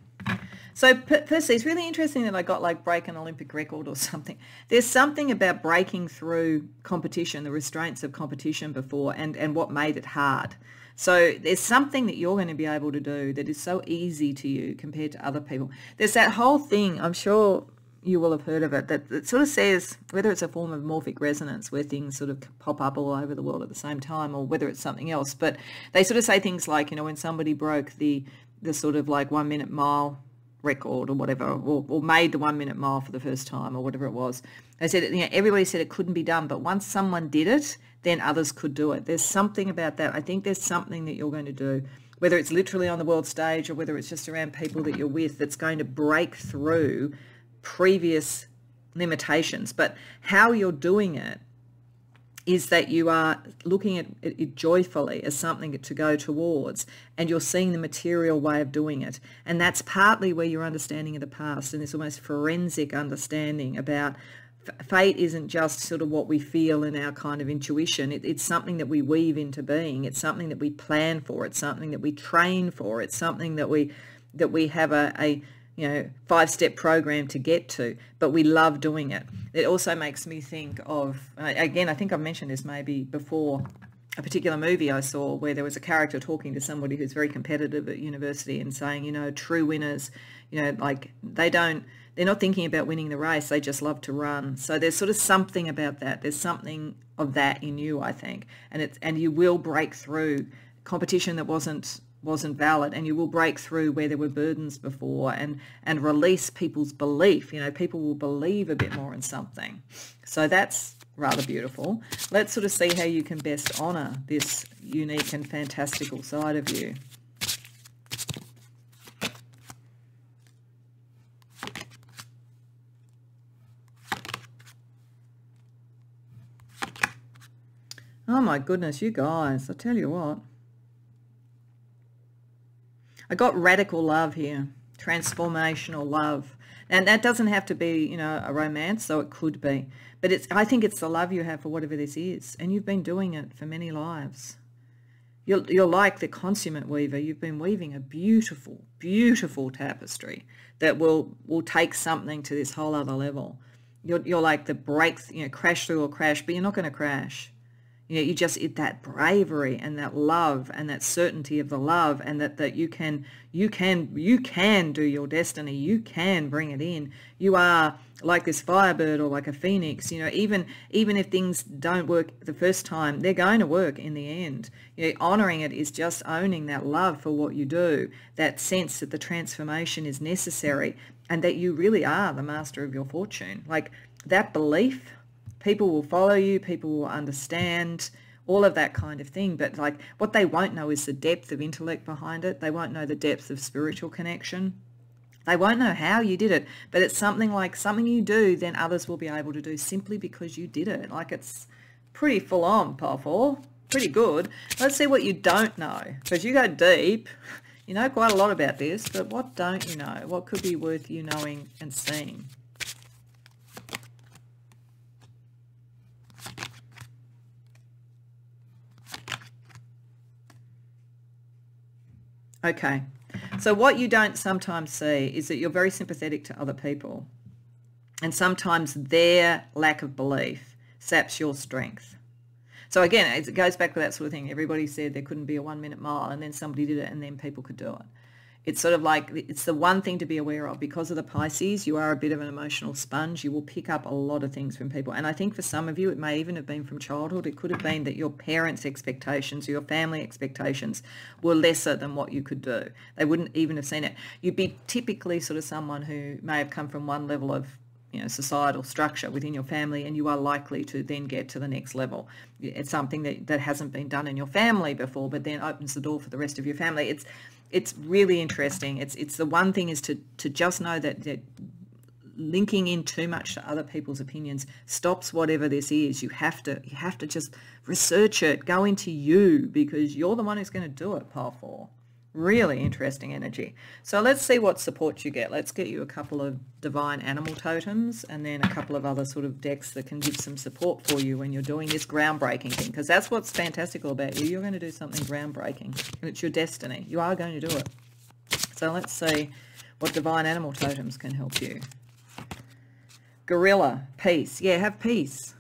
so firstly, it's really interesting that I got like break an Olympic record or something. There's something about breaking through competition, the restraints of competition before, and, and what made it hard. So there's something that you're going to be able to do that is so easy to you compared to other people. There's that whole thing, I'm sure you will have heard of it, that, that sort of says whether it's a form of morphic resonance where things sort of pop up all over the world at the same time or whether it's something else. But they sort of say things like, you know, when somebody broke the the sort of like one minute mile record or whatever, or, or, made the one minute mile for the first time or whatever it was. They said, you know, everybody said it couldn't be done, but once someone did it, then others could do it. There's something about that. I think there's something that you're going to do whether it's literally on the world stage or whether it's just around people that you're with, that's going to break through previous limitations. But how you're doing it is that you are looking at it joyfully as something to go towards and you're seeing the material way of doing it. And that's partly where your understanding of the past and this almost forensic understanding about fate isn't just sort of what we feel in our kind of intuition. It, it's something that we weave into being. It's something that we plan for. It's something that we train for. It's something that we that we have a, a you know five step program to get to. But we love doing it. It also makes me think of again. I think I've mentioned this maybe before. A particular movie I saw where there was a character talking to somebody who's very competitive at university and saying, you know, true winners, you know, like they don't they're not thinking about winning the race. They just love to run. So there's sort of something about that. There's something of that in you, I think, and it's and you will break through competition that wasn't wasn't valid and you will break through where there were burdens before and and release people's belief. You know people will believe a bit more in something. So that's rather beautiful. Let's sort of see how you can best honor this unique and fantastical side of you. Oh my goodness, you guys, I tell you what. I got radical love here, transformational love. And that doesn't have to be, you know, a romance, though it could be. But it's I think it's the love you have for whatever this is. And you've been doing it for many lives. You're, you're like the consummate weaver. You've been weaving a beautiful, beautiful tapestry that will, will take something to this whole other level. You're, you're like the break, you know, crash through or crash, but you're not going to crash you know, you just it that bravery and that love and that certainty of the love and that, that you can you can you can do your destiny. You can bring it in. You are like this firebird or like a phoenix you know even even if things don't work the first time they're going to work in the end. You know honoring it is just owning that love for what you do that sense that the transformation is necessary and that you really are the master of your fortune. Like that belief people will follow you, people will understand, all of that kind of thing. But like what they won't know is the depth of intellect behind it. They won't know the depth of spiritual connection. They won't know how you did it, but it's something like something you do, then others will be able to do simply because you did it. Like it's pretty full on, powerful, pretty good. Let's see what you don't know, because you go deep. You know quite a lot about this, but what don't you know? What could be worth you knowing and seeing? Okay. So what you don't sometimes see is that you're very sympathetic to other people. And sometimes their lack of belief saps your strength. So again, it goes back to that sort of thing. Everybody said there couldn't be a one minute mile and then somebody did it and then people could do it it's sort of like it's the one thing to be aware of. Because of the Pisces you are a bit of an emotional sponge. You will pick up a lot of things from people. And I think for some of you it may even have been from childhood. It could have been that your parents expectations or your family expectations were lesser than what you could do. They wouldn't even have seen it. You'd be typically sort of someone who may have come from one level of you know, societal structure within your family and you are likely to then get to the next level. It's something that, that hasn't been done in your family before, but then opens the door for the rest of your family. It's it's really interesting. It's it's the one thing is to to just know that, that linking in too much to other people's opinions stops whatever this is. You have to you have to just research it, go into you because you're the one who's going to do it, pile four. Really interesting energy. So let's see what support you get. Let's get you a couple of divine animal totems and then a couple of other sort of decks that can give some support for you when you're doing this groundbreaking thing because that's what's fantastical about you. You're going to do something groundbreaking and it's your destiny. You are going to do it. So let's see what divine animal totems can help you. Gorilla, peace. Yeah, have peace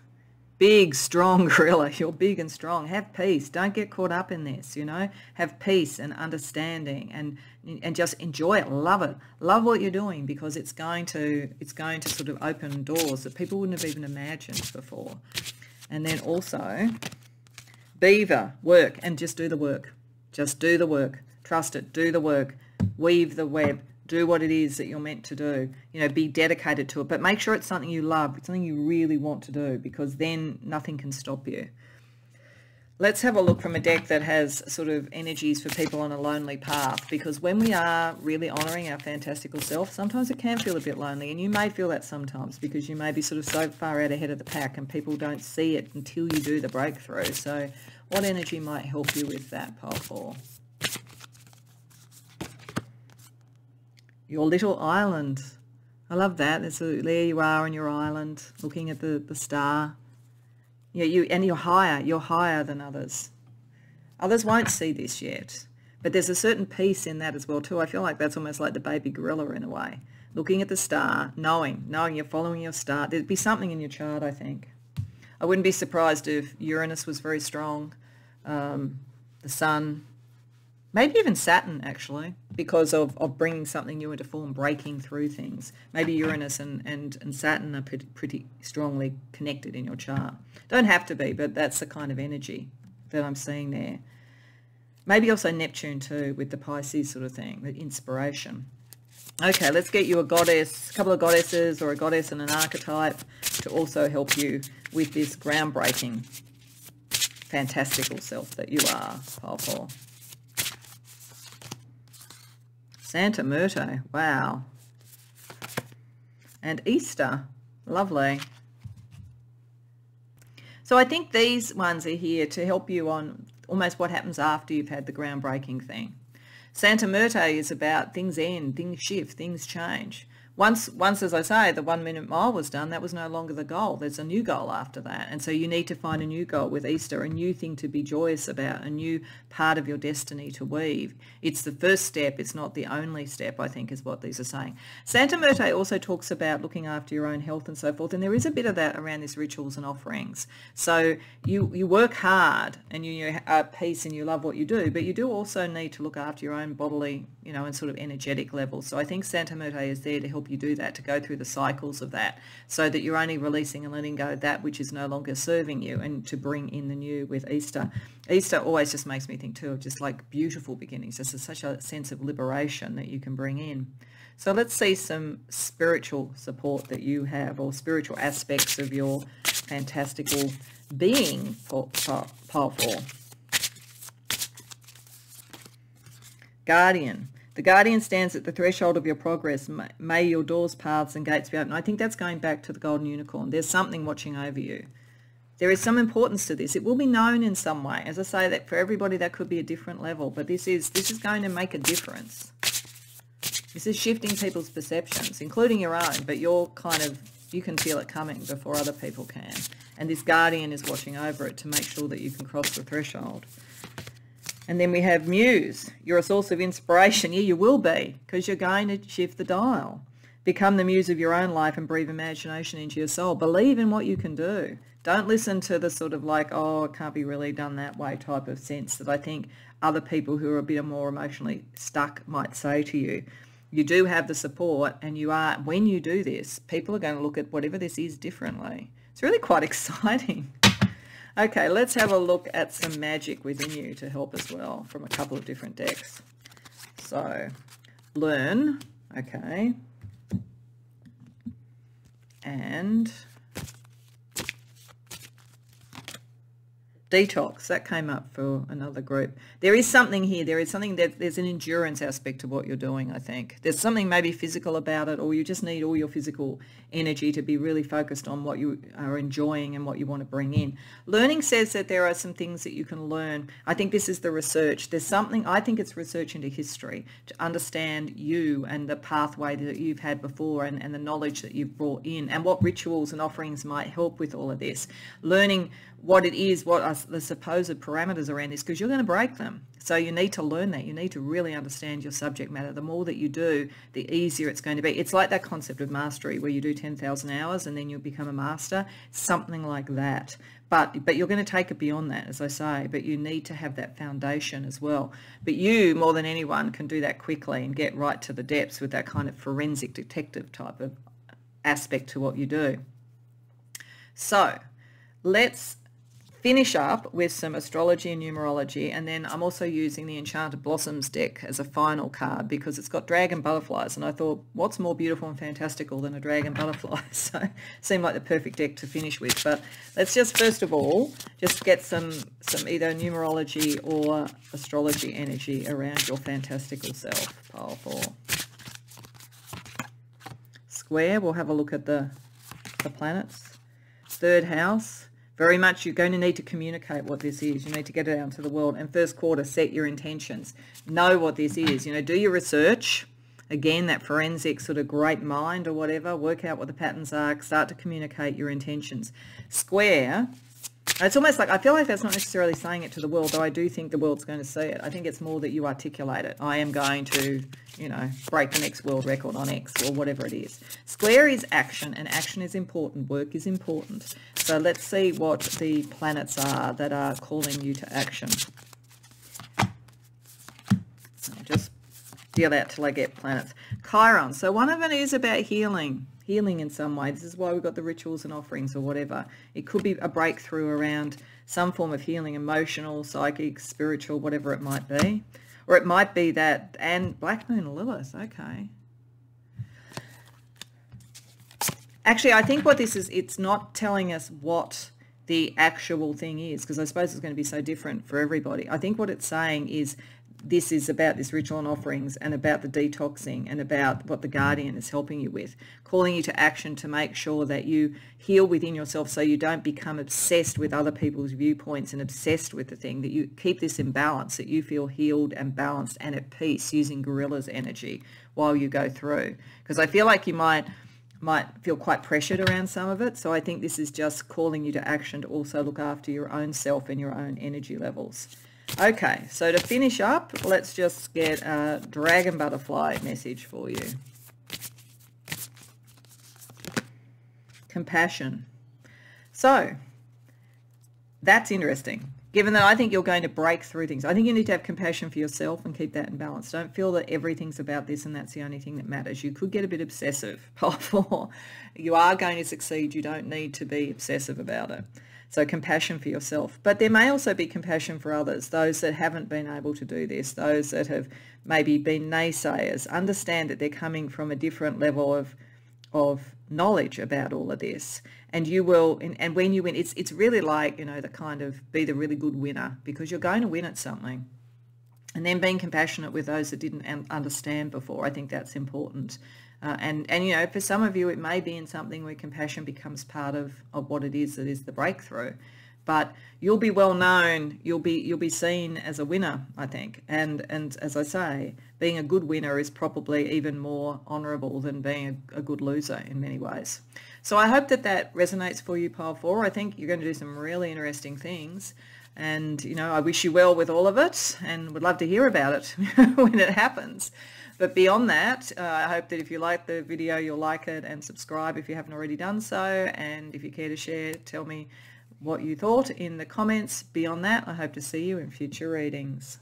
big, strong gorilla. You're big and strong. Have peace. Don't get caught up in this, you know. Have peace and understanding and and just enjoy it. Love it. Love what you're doing because it's going to it's going to sort of open doors that people wouldn't have even imagined before. And then also beaver, work and just do the work. Just do the work. Trust it. Do the work. Weave the web do what it is that you're meant to do. You know be dedicated to it but make sure it's something you love it's something you really want to do because then nothing can stop you. Let's have a look from a deck that has sort of energies for people on a lonely path because when we are really honouring our fantastical self, sometimes it can feel a bit lonely and you may feel that sometimes because you may be sort of so far out ahead of the pack and people don't see it until you do the breakthrough. So what energy might help you with that, pile Your little island. I love that. A, there you are on your island looking at the, the star yeah, you and you're higher. You're higher than others. Others won't see this yet, but there's a certain peace in that as well too. I feel like that's almost like the baby gorilla in a way, looking at the star, knowing, knowing you're following your star. There'd be something in your chart, I think. I wouldn't be surprised if Uranus was very strong, um, the Sun, maybe even Saturn actually, because of, of bringing something new into form, breaking through things. Maybe Uranus and, and, and Saturn are pretty, pretty strongly connected in your chart. Don't have to be, but that's the kind of energy that I'm seeing there. Maybe also Neptune too with the Pisces sort of thing, the inspiration. Okay, let's get you a goddess, a couple of goddesses or a goddess and an archetype to also help you with this groundbreaking, fantastical self that you are, powerful. Santa Muerte, wow. And Easter, lovely. So I think these ones are here to help you on almost what happens after you've had the groundbreaking thing. Santa Muerte is about things end, things shift, things change once, once, as I say, the one minute mile was done, that was no longer the goal. There's a new goal after that. And so you need to find a new goal with Easter, a new thing to be joyous about, a new part of your destiny to weave. It's the first step. It's not the only step, I think, is what these are saying. Santa Muerte also talks about looking after your own health and so forth. And there is a bit of that around these rituals and offerings. So you, you work hard and you, are at peace and you love what you do, but you do also need to look after your own bodily, you know, and sort of energetic level. So I think Santa Muerte is there to help you do that, to go through the cycles of that, so that you're only releasing and letting go that which is no longer serving you and to bring in the new with Easter. Easter always just makes me think too of just like beautiful beginnings. This is such a sense of liberation that you can bring in. So let's see some spiritual support that you have or spiritual aspects of your fantastical being, powerful. Guardian. The guardian stands at the threshold of your progress. May your doors, paths and gates be open. I think that's going back to the golden unicorn. There's something watching over you. There is some importance to this. It will be known in some way. As I say, that for everybody that could be a different level, but this is this is going to make a difference. This is shifting people's perceptions, including your own, but you're kind of you can feel it coming before other people can. And this guardian is watching over it to make sure that you can cross the threshold. And then we have Muse. You're a source of inspiration. Yeah, you will be because you're going to shift the dial. Become the muse of your own life and breathe imagination into your soul. Believe in what you can do. Don't listen to the sort of like, oh, it can't be really done that way type of sense that I think other people who are a bit more emotionally stuck might say to you. You do have the support and you are, when you do this, people are going to look at whatever this is differently. It's really quite exciting. Okay, let's have a look at some magic within you to help as well from a couple of different decks. So, learn, okay, and detox that came up for another group. There is something here there is something that there's an endurance aspect to what you're doing i think. There's something maybe physical about it or you just need all your physical energy to be really focused on what you are enjoying and what you want to bring in. Learning says that there are some things that you can learn. I think this is the research. There's something i think it's research into history to understand you and the pathway that you've had before and, and the knowledge that you've brought in and what rituals and offerings might help with all of this. Learning what it is, what are the supposed parameters around this, because you're going to break them. So you need to learn that. You need to really understand your subject matter. The more that you do, the easier it's going to be. It's like that concept of mastery where you do 10,000 hours and then you become a master, something like that. But, but you're going to take it beyond that, as I say, but you need to have that foundation as well. But you, more than anyone, can do that quickly and get right to the depths with that kind of forensic detective type of aspect to what you do. So let's finish up with some astrology and numerology and then I'm also using the Enchanted Blossoms deck as a final card because it's got dragon butterflies and I thought what's more beautiful and fantastical than a dragon butterfly? So seemed like the perfect deck to finish with. But let's just first of all just get some some either numerology or astrology energy around your fantastical self. Four square we'll have a look at the the planets. Third house very much you're going to need to communicate what this is. You need to get it out into the world. And first quarter, set your intentions. Know what this is. You know, do your research. Again, that forensic sort of great mind or whatever. Work out what the patterns are. Start to communicate your intentions. Square it's almost like I feel like that's not necessarily saying it to the world, though I do think the world's going to see it. I think it's more that you articulate it. I am going to, you know, break the next world record on X or whatever it is. Square is action, and action is important. Work is important. So let's see what the planets are that are calling you to action. I'll just deal out till I get planets. Chiron. So one of it is about healing healing in some way. This is why we've got the rituals and offerings or whatever. It could be a breakthrough around some form of healing, emotional, psychic, spiritual, whatever it might be. Or it might be that, and Black Moon Lilith, okay. Actually, I think what this is, it's not telling us what the actual thing is, because I suppose it's going to be so different for everybody. I think what it's saying is this is about this ritual and offerings and about the detoxing and about what the guardian is helping you with, calling you to action to make sure that you heal within yourself so you don't become obsessed with other people's viewpoints and obsessed with the thing, that you keep this in balance, that you feel healed and balanced and at peace using gorilla's energy while you go through. Because I feel like you might might feel quite pressured around some of it. So I think this is just calling you to action to also look after your own self and your own energy levels. Okay, so to finish up, let's just get a dragon butterfly message for you. Compassion. So, that's interesting. Given that I think you're going to break through things. I think you need to have compassion for yourself and keep that in balance. Don't feel that everything's about this and that's the only thing that matters. You could get a bit obsessive. you are going to succeed. You don't need to be obsessive about it. So compassion for yourself. But there may also be compassion for others, those that haven't been able to do this, those that have maybe been naysayers. Understand that they're coming from a different level of of knowledge about all of this and you will and, and when you win it's it's really like you know the kind of be the really good winner because you're going to win at something and then being compassionate with those that didn't understand before i think that's important uh, and, and, you know, for some of you, it may be in something where compassion becomes part of, of what it is that is the breakthrough. But you'll be well known, you'll be, you'll be seen as a winner, I think. And, and as I say, being a good winner is probably even more honourable than being a, a good loser in many ways. So I hope that that resonates for you, Pile 4. I think you're going to do some really interesting things. And, you know, I wish you well with all of it and would love to hear about it when it happens. But beyond that, uh, I hope that if you like the video, you'll like it and subscribe if you haven't already done so. And if you care to share, tell me what you thought in the comments. Beyond that, I hope to see you in future readings.